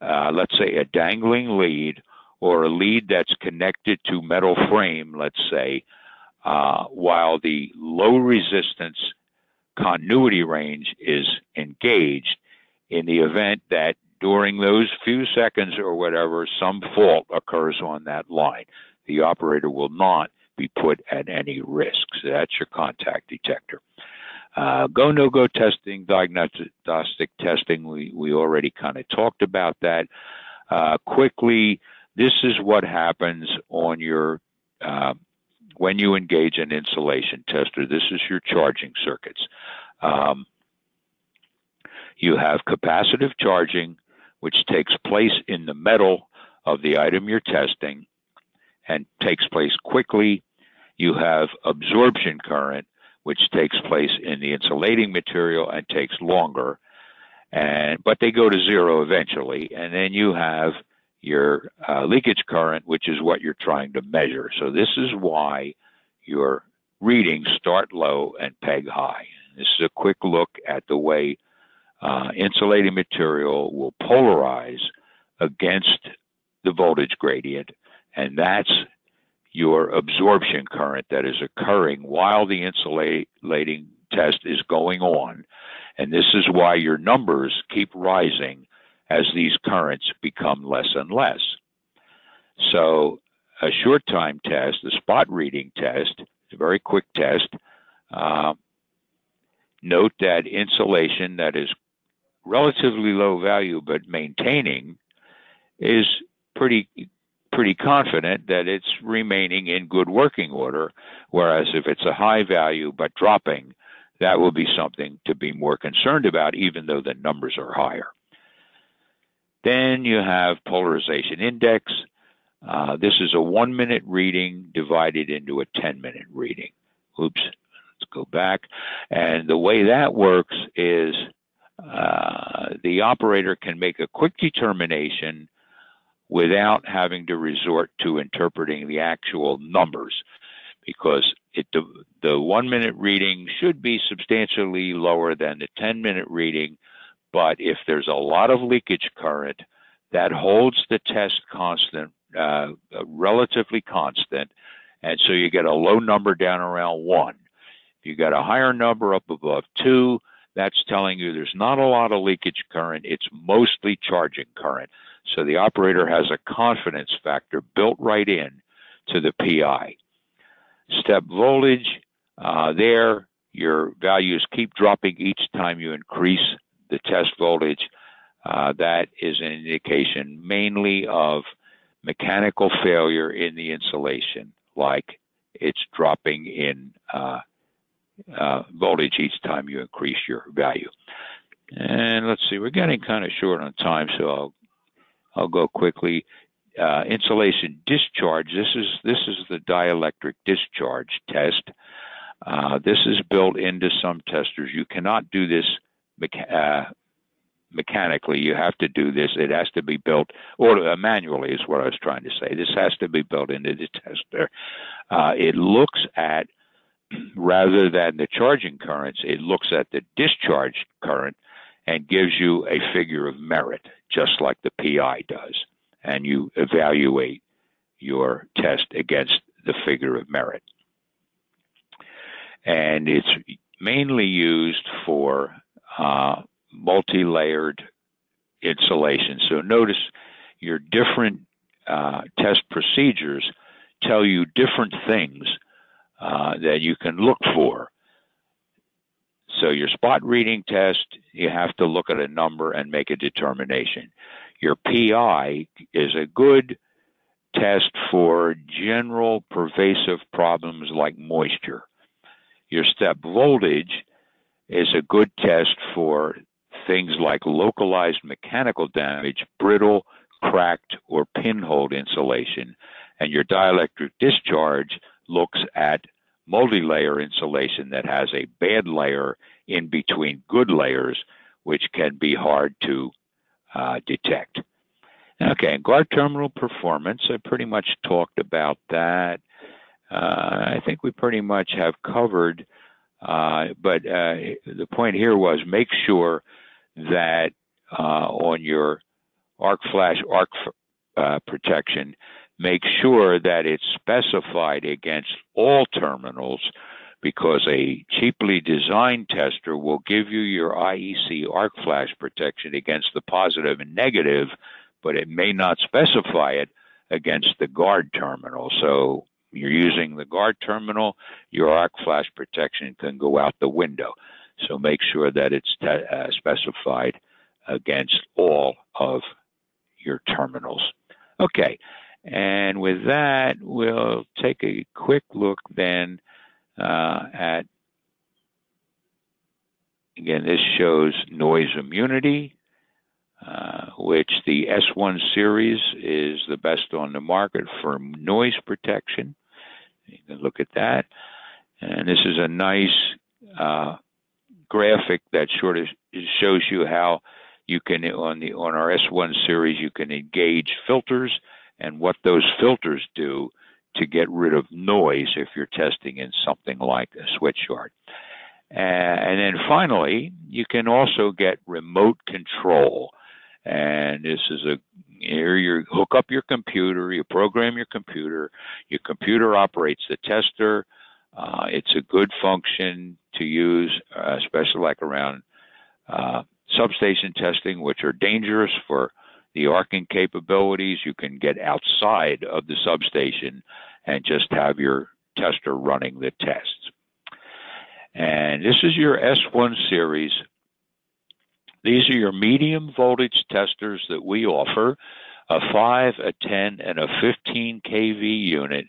uh, let's say, a dangling lead or a lead that's connected to metal frame, let's say, uh, while the low resistance continuity range is engaged in the event that during those few seconds or whatever some fault occurs on that line. The operator will not be put at any risk. So that's your contact detector. Uh, go no go testing, diagnostic testing, we, we already kind of talked about that. Uh, quickly, this is what happens on your uh, when you engage an insulation tester. This is your charging circuits. Um, you have capacitive charging, which takes place in the metal of the item you're testing and takes place quickly. You have absorption current, which takes place in the insulating material and takes longer. And but they go to zero eventually. And then you have your uh, leakage current, which is what you're trying to measure. So this is why your readings start low and peg high. This is a quick look at the way uh, insulating material will polarize against the voltage gradient, and that's your absorption current that is occurring while the insulating test is going on. And this is why your numbers keep rising as these currents become less and less. So a short time test, the spot reading test, a very quick test. Uh, note that insulation that is relatively low value but maintaining is pretty pretty confident that it's remaining in good working order whereas if it's a high value but dropping that will be something to be more concerned about even though the numbers are higher then you have polarization index. Uh, this is a one minute reading divided into a 10 minute reading. Oops, let's go back. And the way that works is uh, the operator can make a quick determination without having to resort to interpreting the actual numbers because it, the, the one minute reading should be substantially lower than the 10 minute reading but if there's a lot of leakage current, that holds the test constant, uh, relatively constant, And so you get a low number down around one. If you got a higher number up above two, that's telling you there's not a lot of leakage current. It's mostly charging current. So the operator has a confidence factor built right in to the PI. Step voltage, uh, there, your values keep dropping each time you increase the test voltage. Uh, that is an indication mainly of mechanical failure in the insulation, like it's dropping in uh, uh, voltage each time you increase your value. And let's see, we're getting kind of short on time, so I'll I'll go quickly. Uh, insulation discharge. This is this is the dielectric discharge test. Uh, this is built into some testers. You cannot do this mecha- uh, mechanically. You have to do this. It has to be built, or uh, manually is what I was trying to say. This has to be built into the tester. Uh, it looks at rather than the charging currents, it looks at the discharge current and gives you a figure of merit, just like the PI does. And you evaluate your test against the figure of merit. And it's mainly used for uh, multi layered insulation. So notice your different uh, test procedures tell you different things uh, that you can look for. So your spot reading test, you have to look at a number and make a determination. Your PI is a good test for general pervasive problems like moisture. Your step voltage is a good test for things like localized mechanical damage, brittle, cracked, or pinhole insulation. And your dielectric discharge looks at multi-layer insulation that has a bad layer in between good layers, which can be hard to uh, detect. Okay, guard terminal performance. I pretty much talked about that. Uh, I think we pretty much have covered, uh, but uh, the point here was make sure that uh, on your arc flash arc uh, protection make sure that it's specified against all terminals because a cheaply designed tester will give you your IEC arc flash protection against the positive and negative, but it may not specify it against the guard terminal. So you're using the guard terminal, your arc flash protection can go out the window. So make sure that it's uh, specified against all of your terminals. Okay, and with that, we'll take a quick look then uh, at, again, this shows noise immunity, uh, which the S1 series is the best on the market for noise protection. You can look at that. And this is a nice uh, graphic that sort of shows you how you can on the on our S1 series you can engage filters and what those filters do to get rid of noise if you're testing in something like a switch yard. And then finally, you can also get remote control. And this is a here you hook up your computer, you program your computer, your computer operates the tester. Uh, it's a good function to use, uh, especially like around uh, substation testing, which are dangerous for the arcing capabilities. You can get outside of the substation and just have your tester running the tests. And this is your S1 series. These are your medium voltage testers that we offer a 5, a 10, and a 15 kV unit.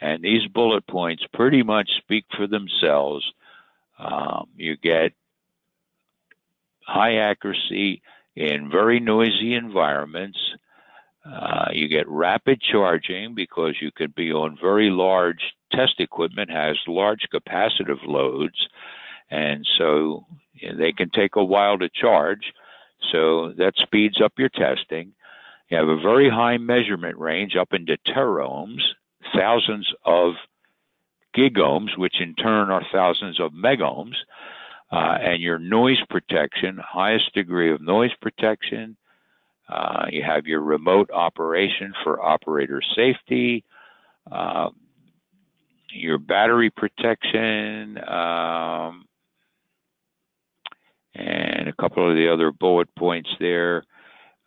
And these bullet points pretty much speak for themselves. Um, you get high accuracy in very noisy environments. Uh, you get rapid charging because you can be on very large test equipment has large capacitive loads, and so they can take a while to charge. So that speeds up your testing. You have a very high measurement range up into terohms, thousands of gigohms, which in turn are thousands of megohms uh, and your noise protection, highest degree of noise protection. Uh, you have your remote operation for operator safety. Uh, your battery protection, um, and a couple of the other bullet points there.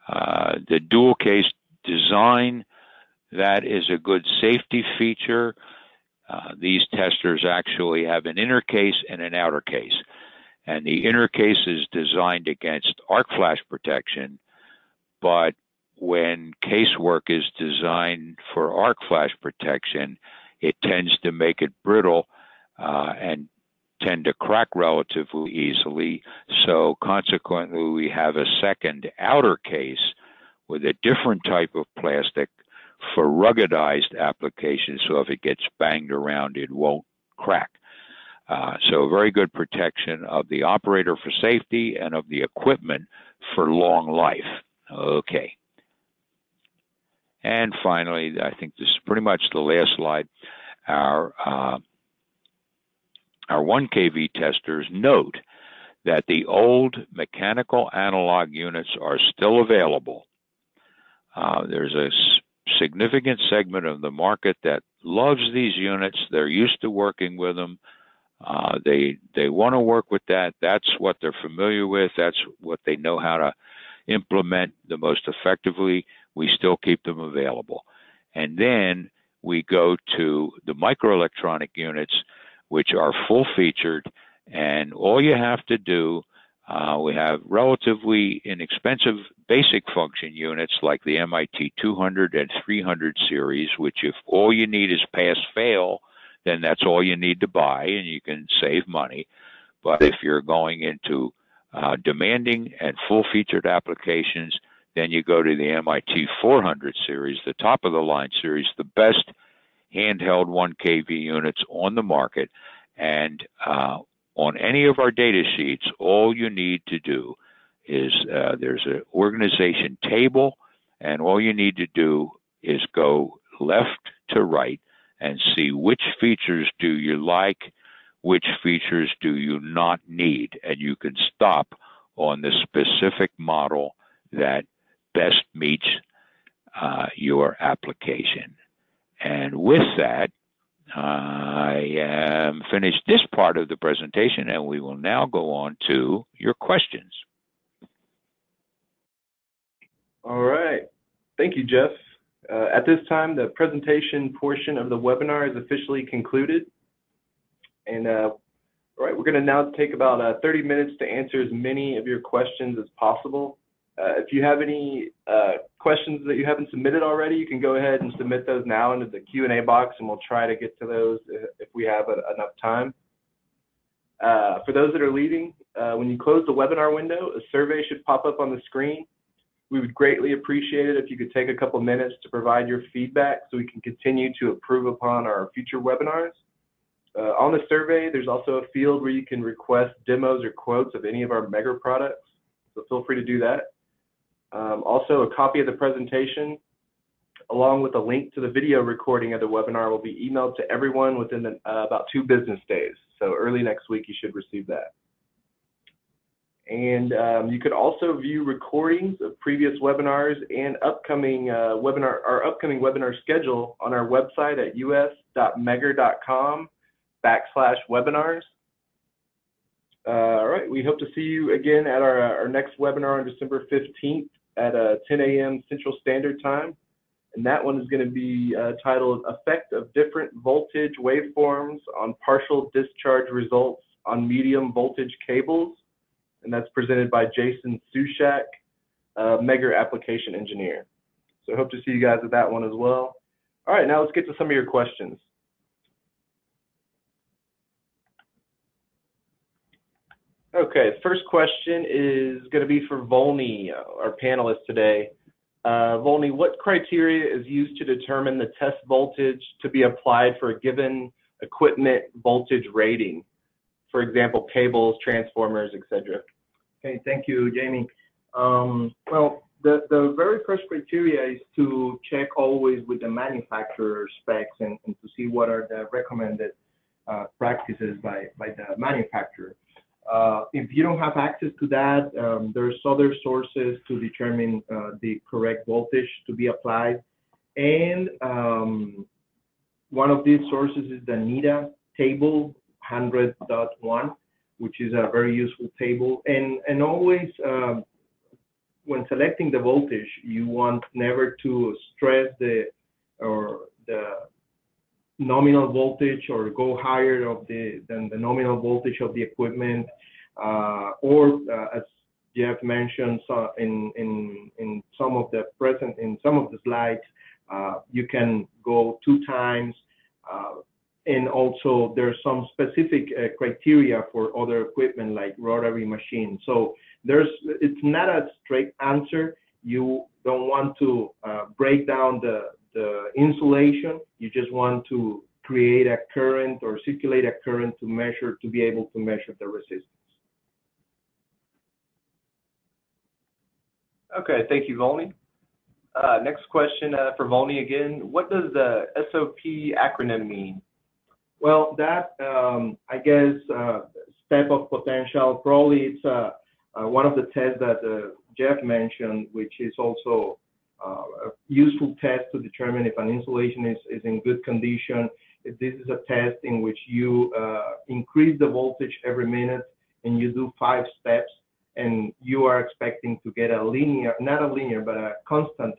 Uh, the dual case design, that is a good safety feature. Uh, these testers actually have an inner case and an outer case. And the inner case is designed against arc flash protection, but when casework is designed for arc flash protection, it tends to make it brittle uh, and tend to crack relatively easily. So consequently, we have a second outer case with a different type of plastic for ruggedized applications. So if it gets banged around, it won't crack. Uh, so very good protection of the operator for safety and of the equipment for long life. Okay. And finally, I think this is pretty much the last slide. Our uh, our 1 kV testers note that the old mechanical analog units are still available. Uh, there's a significant segment of the market that loves these units. They're used to working with them. Uh, they they want to work with that. That's what they're familiar with. That's what they know how to implement the most effectively. We still keep them available, and then we go to the microelectronic units, which are full featured, and all you have to do uh, we have relatively inexpensive basic function units like the MIT 200 and 300 series, which if all you need is pass fail, then that's all you need to buy and you can save money. But if you're going into uh, demanding and full featured applications, then you go to the MIT 400 series, the top of the line series, the best handheld 1 kV units on the market. And uh, on any of our data sheets, all you need to do is uh, there's an organization table, and all you need to do is go left to right and see which features do you like, which features do you not need, and you can stop on the specific model that best meets uh, your application. And with that, I am finished this part of the presentation and we will now go on to your questions. All right. Thank you, Jeff. Uh, at this time, the presentation portion of the webinar is officially concluded. And uh, all right, we're going to now take about uh, 30 minutes to answer as many of your questions as possible. If you have any questions that you haven't submitted already, you can go ahead and submit those now into the Q&A box, and we'll try to get to those if we have enough time. For those that are leaving, when you close the webinar window, a survey should pop up on the screen. We would greatly appreciate it if you could take a couple minutes to provide your feedback so we can continue to improve upon our future webinars. Uh, on the survey, there's also a field where you can request demos or quotes of any of our Megger products, so feel free to do that. Um, also, a copy of the presentation, along with a link to the video recording of the webinar, will be emailed to everyone within the, uh, about two business days. So early next week, you should receive that. And um, you could also view recordings of previous webinars and upcoming uh, webinar, our upcoming webinar schedule on our website at us.megger.com backslash webinars. Uh, all right, we hope to see you again at our, our next webinar on December 15th at uh, 10 a.m. Central Standard Time. And that one is going to be uh, titled Effect of Different Voltage Waveforms on Partial Discharge Results on Medium Voltage Cables. And that's presented by Jason Sushak, uh, Megger Application Engineer. So I hope to see you guys at that one as well. All right, now let's get to some of your questions. Okay, first question is going to be for Volney, our panelist today. Uh, Volney, what criteria is used to determine the test voltage to be applied for a given equipment voltage rating? For example, cables, transformers, etc. Okay, thank you, Jamie. Um, well, the, the very first criteria is to check always with the manufacturer specs and, and to see what are the recommended uh, practices by, by the manufacturer. Uh, if you don't have access to that, um, there's other sources to determine uh, the correct voltage to be applied. And um, one of these sources is the NETA table 100.1, which is a very useful table. And, and always, um, when selecting the voltage, you want never to stress the or the nominal voltage or go higher of the than the nominal voltage of the equipment, uh, or uh, as Jeff mentioned so in in in some of the present in some of the slides, uh, you can go two times. And also there's some specific uh, criteria for other equipment like rotary machines. So there's it's not a straight answer. You don't want to uh, break down the the insulation. You just want to create a current or circulate a current to measure to be able to measure the resistance. Okay, thank you, Volney. Uh, next question uh, for Volney again. What does the SOP acronym mean? Well, that um, I guess uh, step of potential probably it's uh, uh, one of the tests that uh, Jeff mentioned, which is also uh, a useful test to determine if an insulation is, is in good condition. This is a test in which you uh, increase the voltage every minute and you do five steps and you are expecting to get a linear, not a linear, but a constant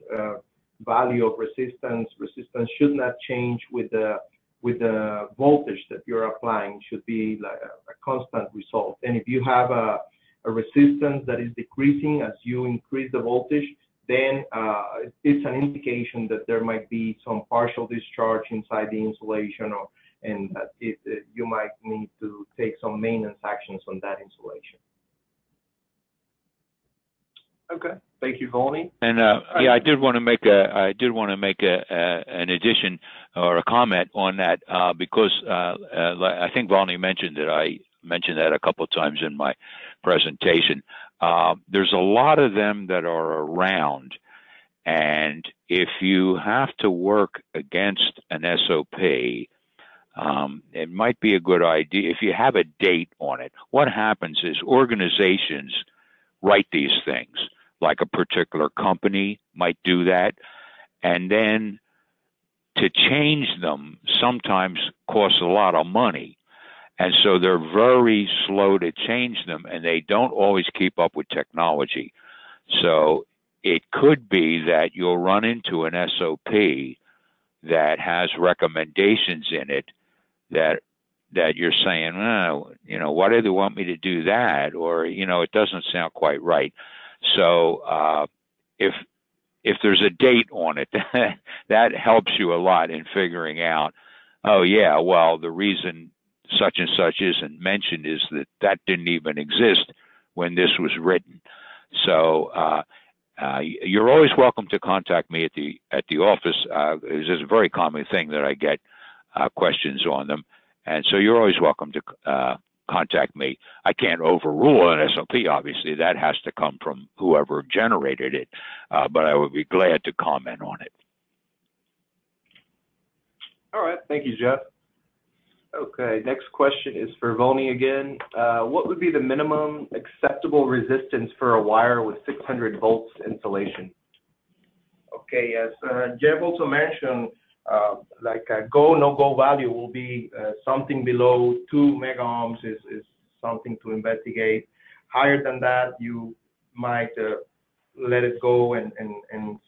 value of resistance. Resistance should not change with the with the voltage that you're applying should be like a, a constant result. And if you have a, a, resistance that is decreasing as you increase the voltage, then uh, it's an indication that there might be some partial discharge inside the insulation or and that it, you might need to take some maintenance actions on that insulation. Okay. Thank you, Volney. And uh, yeah, I did want to make a I did want to make a, a an addition or a comment on that uh, because uh, uh I think Volney mentioned that I mentioned that a couple of times in my presentation. Uh, there's a lot of them that are around, and if you have to work against an SOP, um, it might be a good idea if you have a date on it. What happens is organizations write these things like a particular company might do that. And then to change them sometimes costs a lot of money. And so they're very slow to change them and they don't always keep up with technology. So it could be that you'll run into an SOP that has recommendations in it that that you're saying, oh, you know, why do they want me to do that? Or, you know, it doesn't sound quite right. So uh, if if there's a date on it, that helps you a lot in figuring out. Oh yeah, well the reason such and such isn't mentioned is that that didn't even exist when this was written. So uh, uh, you're always welcome to contact me at the at the office. Uh, it's a very common thing that I get uh, questions on them, and so you're always welcome to uh, contact me. I can't overrule an SOP, obviously. That has to come from whoever generated it, uh, but I would be glad to comment on it. All right. Thank you, Jeff. Okay, next question is for Volney again. Uh, what would be the minimum acceptable resistance for a wire with 600 volts insulation? Okay, as uh, Jeff also mentioned, like a go no go value will be uh, something below two mega ohms is, something to investigate. Higher than that, you might uh, let it go and,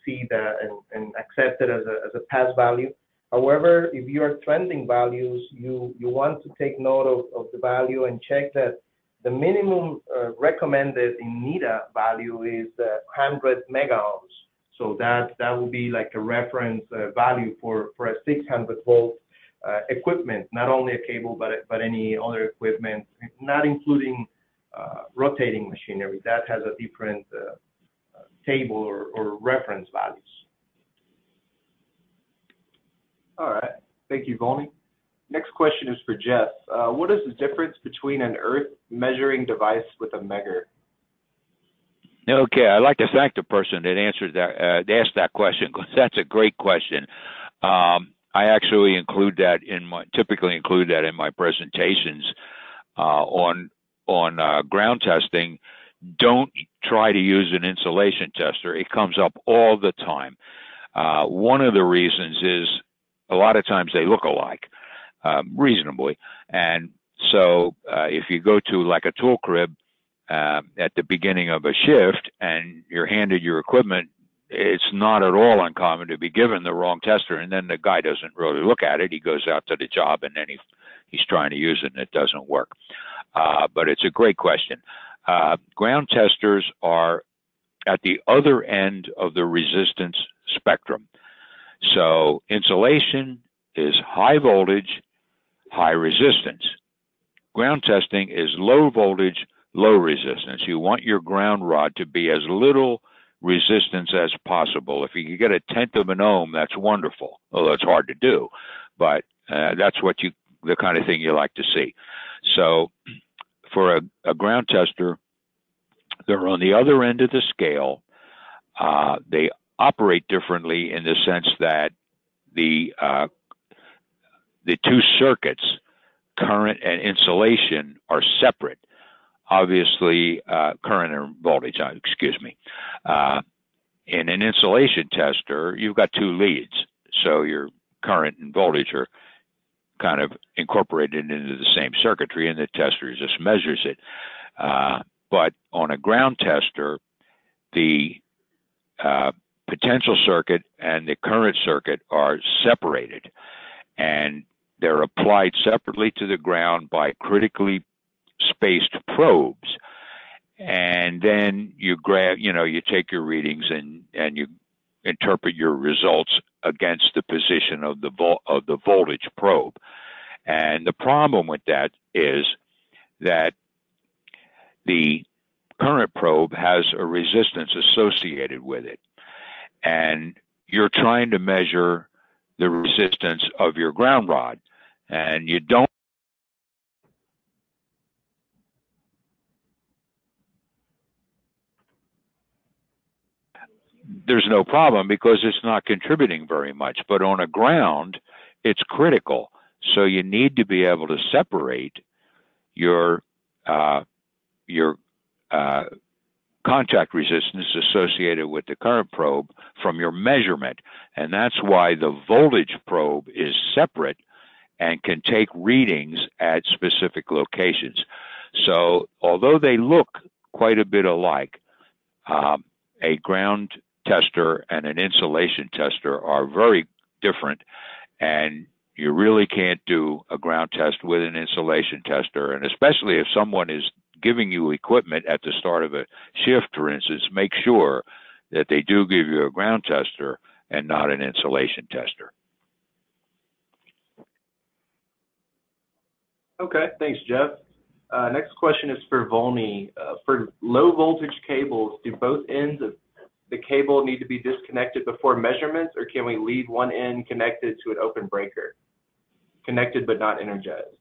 see that and, accept it as a, as a pass value. However, if you are trending values, you, you want to take note of, the value and check that the minimum uh, recommended in NETA value is uh, 100 mega ohms. So that that will be like a reference uh, value for a 600 volt uh, equipment, not only a cable but but any other equipment, not including uh, rotating machinery. That has a different table or, reference values. All right, thank you, Volney. Next question is for Jeff. What is the difference between an earth measuring device with a megger? Okay, I'd like to thank the person that answered that, uh, asked that question because that's a great question. Um, I actually include that in my, typically include that in my presentations uh, on on uh, ground testing. Don't try to use an insulation tester; it comes up all the time. Uh, one of the reasons is a lot of times they look alike, um, reasonably. And so uh, if you go to like a tool crib uh, at the beginning of a shift and you're handed your equipment, it's not at all uncommon to be given the wrong tester, and then the guy doesn't really look at it. He goes out to the job and then he he's trying to use it and it doesn't work. Uh, but it's a great question. Uh, ground testers are at the other end of the resistance spectrum. So insulation is high voltage, high resistance. Ground testing is low voltage, low resistance. You want your ground rod to be as little resistance as possible. If you can get a tenth of an ohm, that's wonderful. Although it's hard to do, but uh, that's what you the kind of thing you like to see. So for a, a ground tester, they're on the other end of the scale. Uh, they operate differently in the sense that the uh, the two circuits, current and insulation, are separate. Obviously, uh, current and voltage. Uh, excuse me. Uh, in an insulation tester, you've got two leads, so your current and voltage are kind of incorporated into the same circuitry, and the tester just measures it. Uh, but on a ground tester, the uh, potential circuit and the current circuit are separated, and they're applied separately to the ground by critically spaced probes. And then you grab, you know, you take your readings and and you interpret your results against the position of the vo- of the voltage probe. And the problem with that is that the current probe has a resistance associated with it. And you're trying to measure the resistance of your ground rod. And you don't there's no problem because it's not contributing very much. But on a ground, it's critical. So you need to be able to separate your uh, your uh, contact resistance associated with the current probe from your measurement, and that's why the voltage probe is separate and can take readings at specific locations. So although they look quite a bit alike, um, a ground tester and an insulation tester are very different, and you really can't do a ground test with an insulation tester, and especially if someone is giving you equipment at the start of a shift, for instance, make sure that they do give you a ground tester and not an insulation tester. Okay, thanks, Jeff. Uh, next question is for Volney. Uh, for low voltage cables, do both ends of the cable need to be disconnected before measurements, or can we leave one end connected to an open breaker? connected but not energized.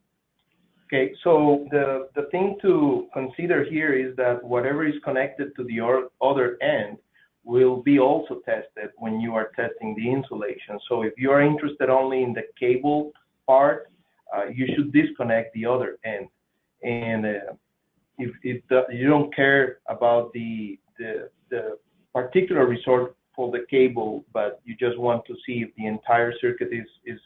Okay, so the, the thing to consider here is that whatever is connected to the other end will be also tested when you are testing the insulation. So if you are interested only in the cable part, uh, you should disconnect the other end. And uh, if, if the, you don't care about the, the, the particular resort for the cable, but you just want to see if the entire circuit is, is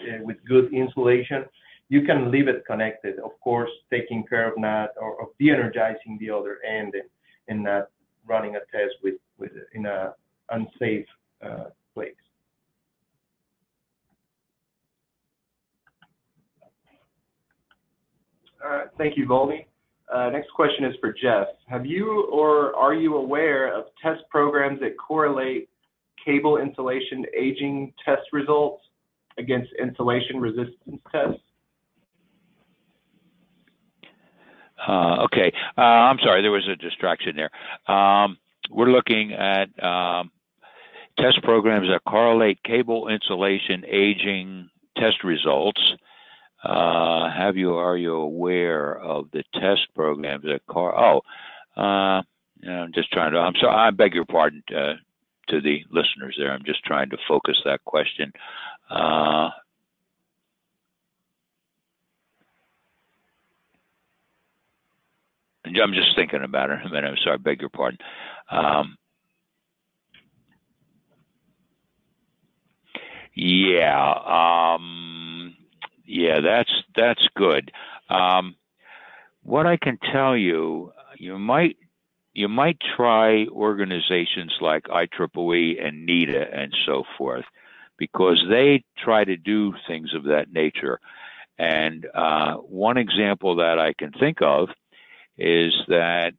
uh, with good insulation, you can leave it connected. Of course, taking care of not or of de-energizing the other end and, and not running a test with, with in a unsafe uh, place. All right, thank you, Volney. Uh, next question is for Jeff. Have you or are you aware of test programs that correlate cable insulation aging test results against insulation resistance tests? Uh, okay, uh, I'm sorry, there was a distraction there. Um, we're looking at um, test programs that correlate cable insulation aging test results. Uh, have you are you aware of the test programs that car? Oh, uh, I'm just trying to. I'm sorry. I beg your pardon uh, to the listeners there. I'm just trying to focus that question. Uh, I'm just thinking about it a minute. I'm sorry, I beg your pardon. Um, Yeah. Um, yeah, that's that's good. Um, what I can tell you, you might you might try organizations like IEEE and NETA and so forth, because they try to do things of that nature. And uh, one example that I can think of is that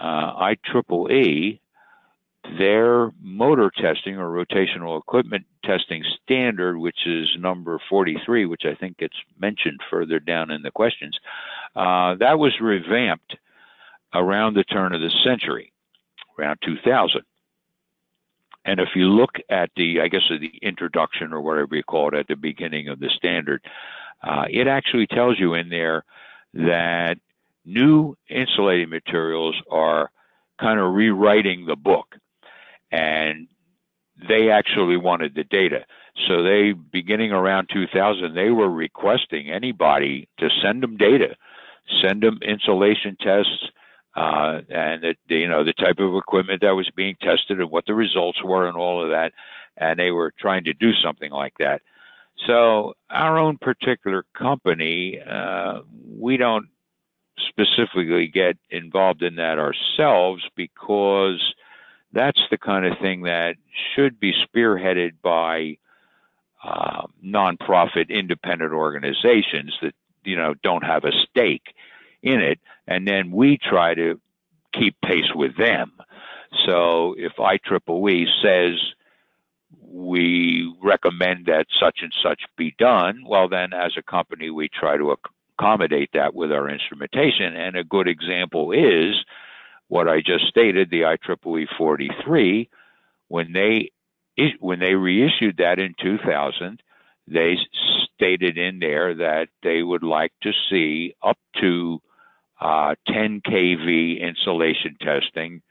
uh, IEEE, their motor testing or rotational equipment testing standard, which is number 43, which I think gets mentioned further down in the questions, uh, that was revamped around the turn of the century, around 2000. And if you look at the, I guess, the introduction or whatever you call it at the beginning of the standard, uh, it actually tells you in there that new insulating materials are kind of rewriting the book. And they actually wanted the data. So they, beginning around 2000, they were requesting anybody to send them data, send them insulation tests, uh, and the, you know the type of equipment that was being tested and what the results were and all of that, and they were trying to do something like that. So our own particular company, uh, we don't specifically get involved in that ourselves because that's the kind of thing that should be spearheaded by uh, nonprofit independent organizations that you know don't have a stake in it, and then we try to keep pace with them. So if IEEE says we recommend that such and such be done, well, then as a company, we try to accommodate that with our instrumentation. And a good example is what I just stated, the IEEE 43, when they when they reissued that in 2000, they stated in there that they would like to see up to uh, 10 kV insulation testing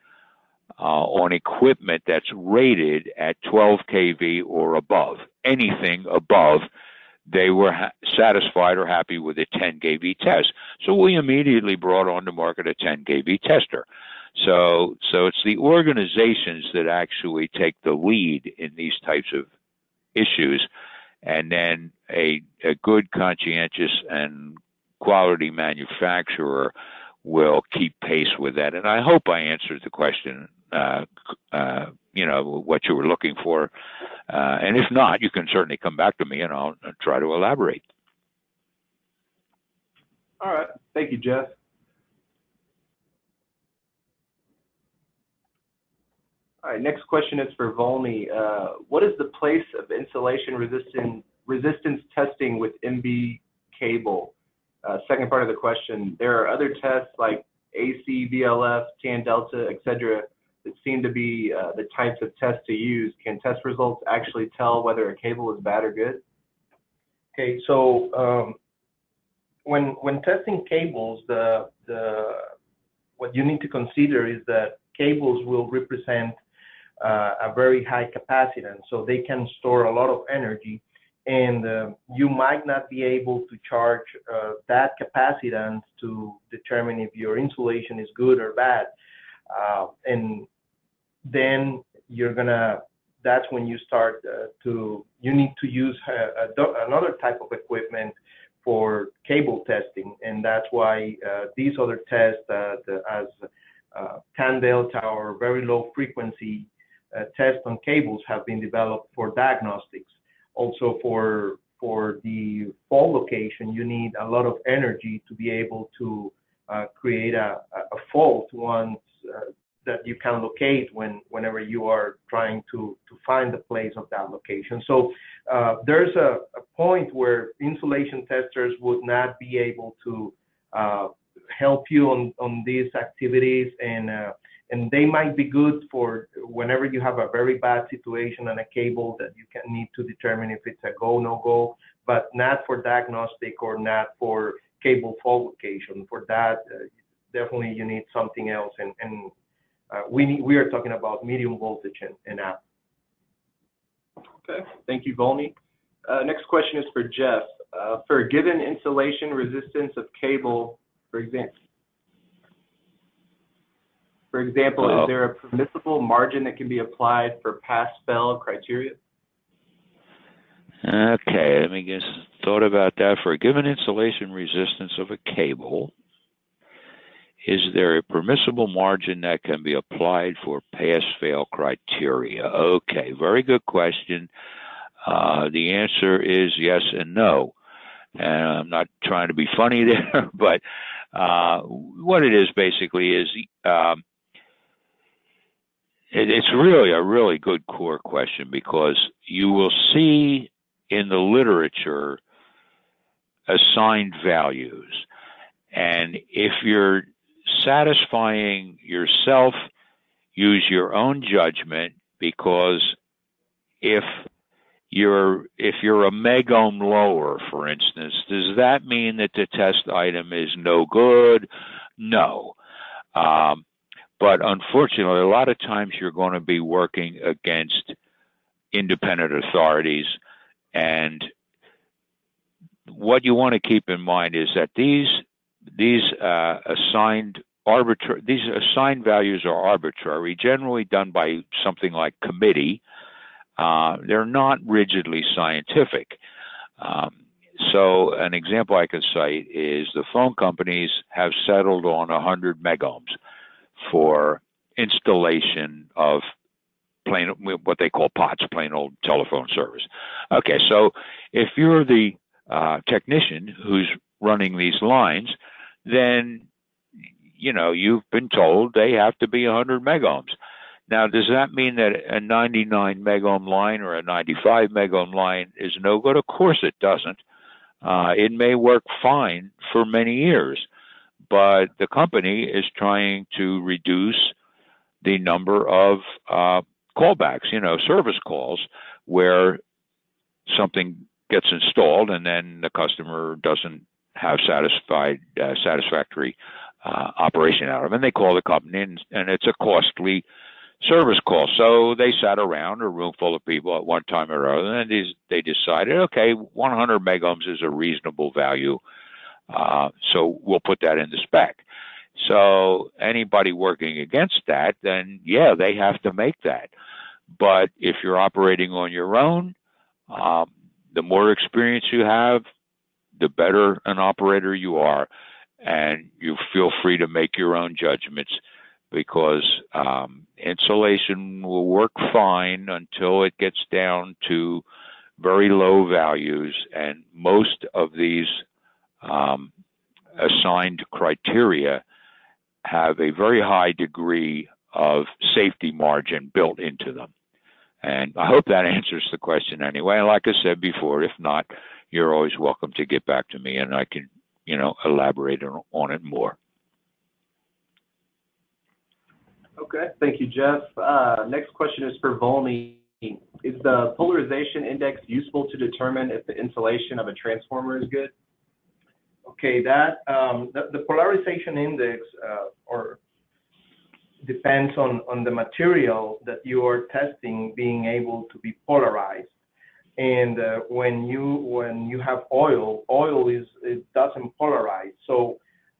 uh, on equipment that's rated at 12 kV or above. Anything above, they were ha- satisfied or happy with a 10 kV test. So we immediately brought on the market a 10 kV tester. So, so it's the organizations that actually take the lead in these types of issues, and then a, a good, conscientious, and quality manufacturer will keep pace with that. And I hope I answered the question, uh, uh, you know, what you were looking for. Uh, and if not, you can certainly come back to me and I'll, I'll try to elaborate. All right. Thank you, Jeff. All right, next question is for Volney. Uh, what is the place of insulation resistance testing with MV cable? Uh, second part of the question, there are other tests like AC, VLF, tan delta, etc., that seem to be uh, the types of tests to use. Can test results actually tell whether a cable is bad or good? Okay, so um, when when testing cables, the the what you need to consider is that cables will represent uh, a very high capacitance, so they can store a lot of energy, and uh, you might not be able to charge uh, that capacitance to determine if your insulation is good or bad, uh, and then you're gonna. That's when you start uh, to. You need to use a, a, another type of equipment for cable testing, and that's why uh, these other tests, the, as tan delta or very low frequency uh, tests on cables have been developed for diagnostics. Also for for the fault location, you need a lot of energy to be able to uh, create a, a fault once uh, that you can locate when whenever you are trying to to find the place of that location. So uh, there's a, a, point where insulation testers would not be able to uh, help you on on these activities and uh, and they might be good for whenever you have a very bad situation on a cable that you can need to determine if it's a go no go, but not for diagnostic or not for cable fault location. For that, uh, definitely you need something else, and and we need, we are talking about medium voltage and, and up. Okay, thank you, Volney. Uh, next question is for Jeff. Uh, for a given insulation resistance of cable, for example, for example, is there a permissible margin that can be applied for pass-fail criteria? Okay, let me just thought about that. For a given insulation resistance of a cable, is there a permissible margin that can be applied for pass-fail criteria? Okay, very good question. Uh, the answer is yes and no. And I'm not trying to be funny there, but uh, what it is basically is um, it, it's really a really good core question because you will see in the literature assigned values. And if you're satisfying yourself, use your own judgment because if you're if you're a megohm lower, for instance, does that mean that the test item is no good? No. Um, but unfortunately, a lot of times you're going to be working against independent authorities, and what you want to keep in mind is that these these uh, assigned arbitrary these assigned values are arbitrary, generally done by something like committee. Uh, they're not rigidly scientific. Um, so an example I can cite is the phone companies have settled on 100 megohms for installation of plain what they call POTS, plain old telephone service. Okay, so if you're the uh, technician who's running these lines, then you know you've been told they have to be 100 megohms. Now, does that mean that a 99 megohm line or a 95 megohm line is no good? Of course, it doesn't. Uh, it may work fine for many years, but the company is trying to reduce the number of uh, callbacks, you know, service calls where something gets installed and then the customer doesn't have satisfied uh, satisfactory uh, operation out of. And they call the company, and, and it's a costly service call. So they sat around a room full of people at one time or other, and they, they decided, okay, 100 megohms is a reasonable value, uh, so we'll put that in the spec. So anybody working against that, then yeah, they have to make that. But if you're operating on your own, um, the more experience you have, the better an operator you are, and you feel free to make your own judgments because um, insulation will work fine until it gets down to very low values, and most of these um, assigned criteria have a very high degree of safety margin built into them. And I hope that answers the question anyway. Like I said before, if not, you're always welcome to get back to me and I can, you know, elaborate on it more. Okay, thank you, Jeff. Uh, next question is for Volney. Is the polarization index useful to determine if the insulation of a transformer is good? Okay, that um, the, the, polarization index uh, or depends on, on the material that you are testing being able to be polarized. And uh, when you when you have oil, oil is it doesn't polarize. So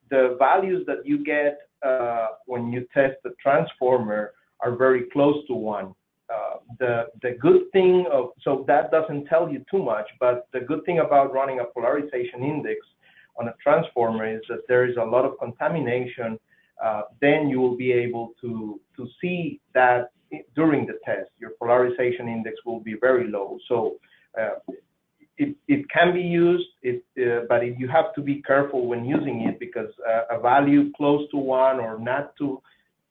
the values that you get uh, when you test the transformer are very close to one. Uh, the the good thing of so that doesn't tell you too much, but the good thing about running a polarization index on a transformer is that there is a lot of contamination. Uh, then you will be able to to see that during the test, your polarization index will be very low. So uh, it, it can be used, it, uh, but it, you have to be careful when using it because uh, a value close to one or not too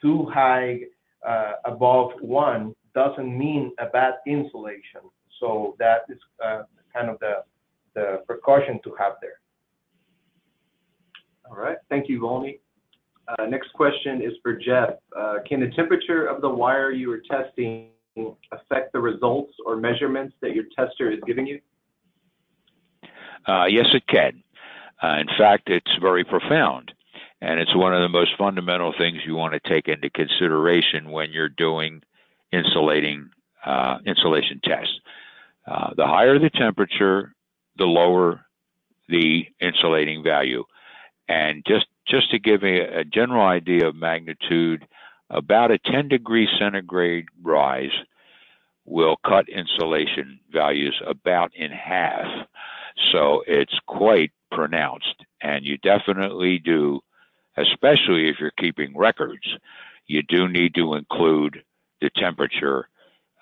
too high uh, above one doesn't mean a bad insulation. So that is uh, kind of the the precaution to have there. All right, thank you, Volney. Uh, next question is for Jeff. Uh, can the temperature of the wire you are testing affect the results or measurements that your tester is giving you? Uh, yes, it can. In fact, it's very profound. And it's one of the most fundamental things you want to take into consideration when you're doing insulating insulation tests. The higher the temperature, the lower the insulating value. And just just to give a, a general idea of magnitude, about a 10 degree centigrade rise will cut insulation values about in half. So it's quite pronounced. And you definitely do, especially if you're keeping records, you do need to include the temperature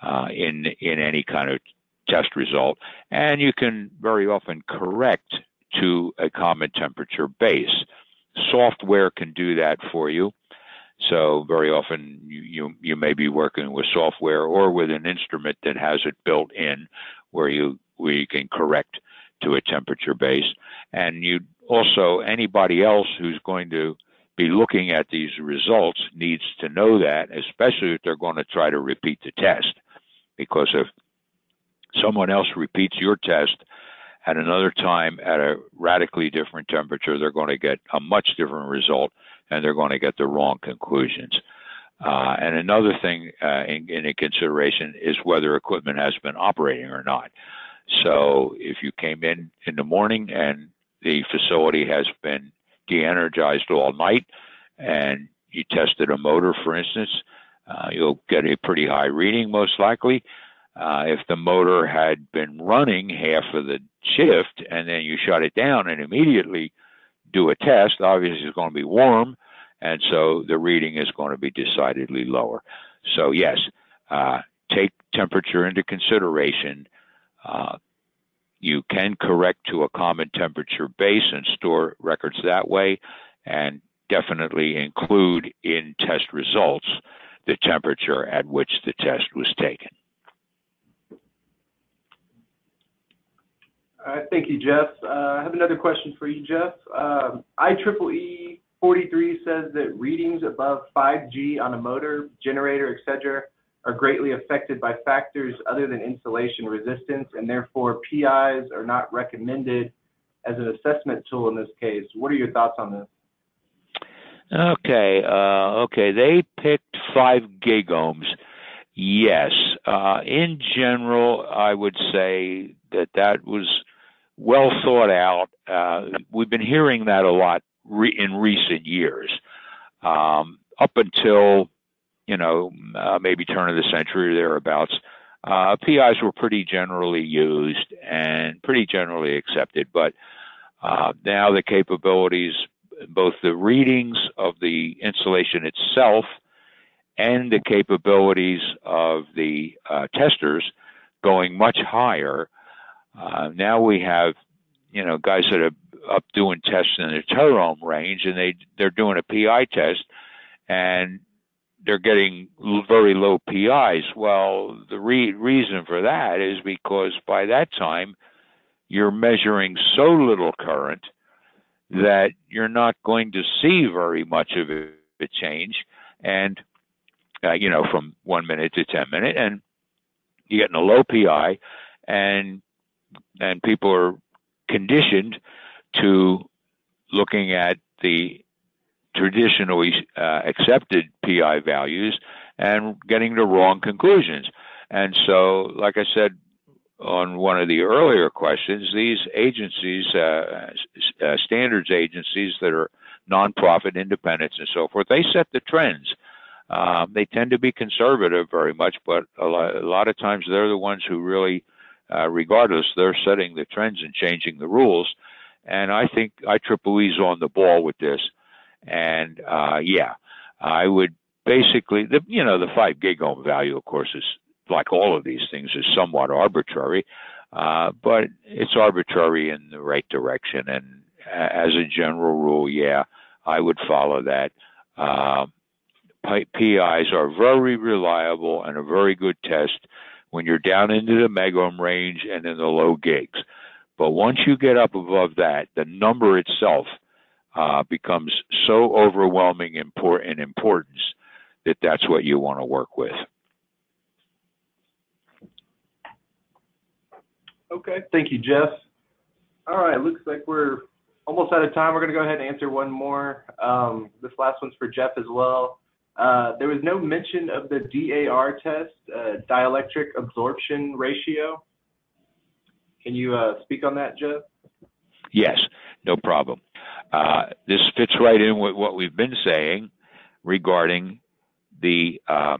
uh, in in any kind of test result, and you can very often correct to a common temperature base. Software can do that for you. So very often you, you, you may be working with software or with an instrument that has it built in where you where you can correct to a temperature base. And you also anybody else who's going to be looking at these results needs to know that, especially if they're going to try to repeat the test. Because if someone else repeats your test at another time at a radically different temperature, they're going to get a much different result and they're going to get the wrong conclusions. Uh, and another thing uh, in, in consideration is whether equipment has been operating or not. So if you came in in the morning and the facility has been de-energized all night and you tested a motor, for instance, uh, you'll get a pretty high reading most likely. Uh, if the motor had been running half of the shift and then you shut it down and immediately do a test, obviously it's going to be warm, and so the reading is going to be decidedly lower. So yes, uh, take temperature into consideration. Uh, you can correct to a common temperature base and store records that way, and definitely include in test results the temperature at which the test was taken. Right, thank you, Jeff. Uh, I have another question for you, Jeff. Um, IEEE 43 says that readings above 5G on a motor, generator, etc., are greatly affected by factors other than insulation resistance, and therefore PIs are not recommended as an assessment tool in this case. What are your thoughts on this? Okay, uh, okay. They picked five gigohms. Yes, uh, in general, I would say that that was well thought out. Uh, we've been hearing that a lot re- in recent years. Um, up until, you know, uh, maybe turn of the century or thereabouts, uh, PIs were pretty generally used and pretty generally accepted. But uh, now the capabilities, both the readings of the insulation itself and the capabilities of the uh, testers going much higher uh, now we have, you know, guys that are up doing tests in the teraohm range, and they they're doing a PI test, and they're getting very low PIs. Well, the re- reason for that is because by that time you're measuring so little current that you're not going to see very much of a change, and uh, you know, from one minute to ten minute, and you're getting a low PI, and and people are conditioned to looking at the traditionally uh, accepted PI values and getting the wrong conclusions. And so, like I said on one of the earlier questions, these agencies, uh, uh, standards agencies that are nonprofit, independents, and so forth, they set the trends. Um, they tend to be conservative very much, but a lot, a lot of times they're the ones who really uh, regardless, they're setting the trends and changing the rules. And I think IEEE's on the ball with this. And uh, yeah, I would basically, the, you know, the five gig ohm value, of course, is like all of these things, is somewhat arbitrary, uh, but it's arbitrary in the right direction. And as a general rule, yeah, I would follow that. Uh, PIs are very reliable and a very good test when you're down into the megohm range and in the low gigs. But once you get up above that, the number itself uh, becomes so overwhelming in importance that that's what you want to work with. Okay, thank you, Jeff. All right, looks like we're almost out of time. We're going to go ahead and answer one more. Um, this last one's for Jeff as well. Uh, there was no mention of the DAR test, uh, dielectric absorption ratio. Can you uh, speak on that, Jeff? Yes, no problem. Uh, this fits right in with what we've been saying regarding the uh,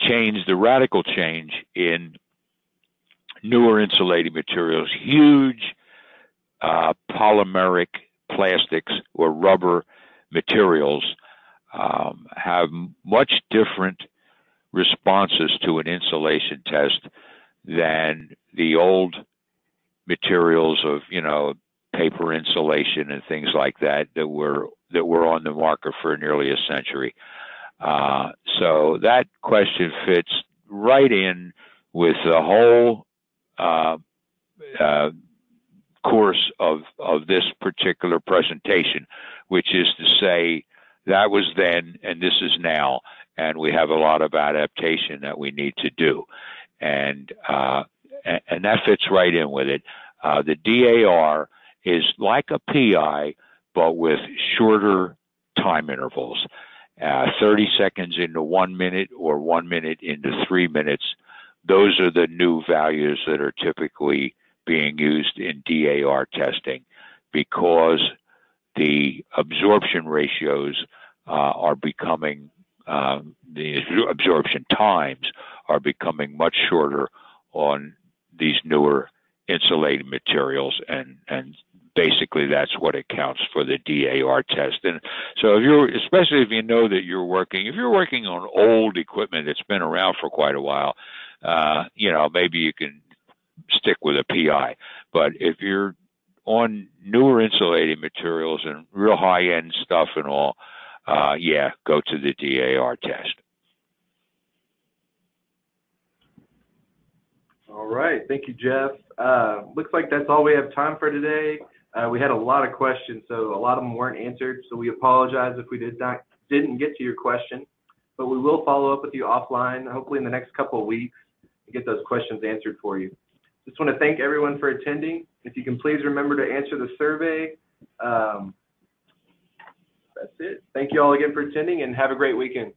change, the radical change in newer insulating materials, huge polymeric plastics or rubber materials um, have much different responses to an insulation test than the old materials of you know paper insulation and things like that that were that were on the market for nearly a century. Uh, so that question fits right in with the whole uh, uh, course of of this particular presentation, which is to say that was then and this is now, and we have a lot of adaptation that we need to do, and uh, and that fits right in with it. Uh, the DAR is like a PI, but with shorter time intervals. Uh, 30 seconds into one minute or one minute into three minutes. Those are the new values that are typically being used in DAR testing because the absorption ratios uh, are becoming, uh, the absorption times are becoming much shorter on these newer insulating materials and, and basically that's what accounts for the DAR test. And so if you're, especially if you know that you're working, if you're working on old equipment that's been around for quite a while, uh, you know, maybe you can stick with a PI. But if you're on newer insulating materials and real high end stuff and all, uh, yeah, go to the DAR test. All right. Thank you, Jeff. Uh, looks like that's all we have time for today. Uh, we had a lot of questions, so a lot of them weren't answered. So we apologize if we did not didn't get to your question, but we will follow up with you offline, hopefully in the next couple of weeks, to get those questions answered for you. Just want to thank everyone for attending. If you can please remember to answer the survey. Um, that's it. Thank you all again for attending and have a great weekend.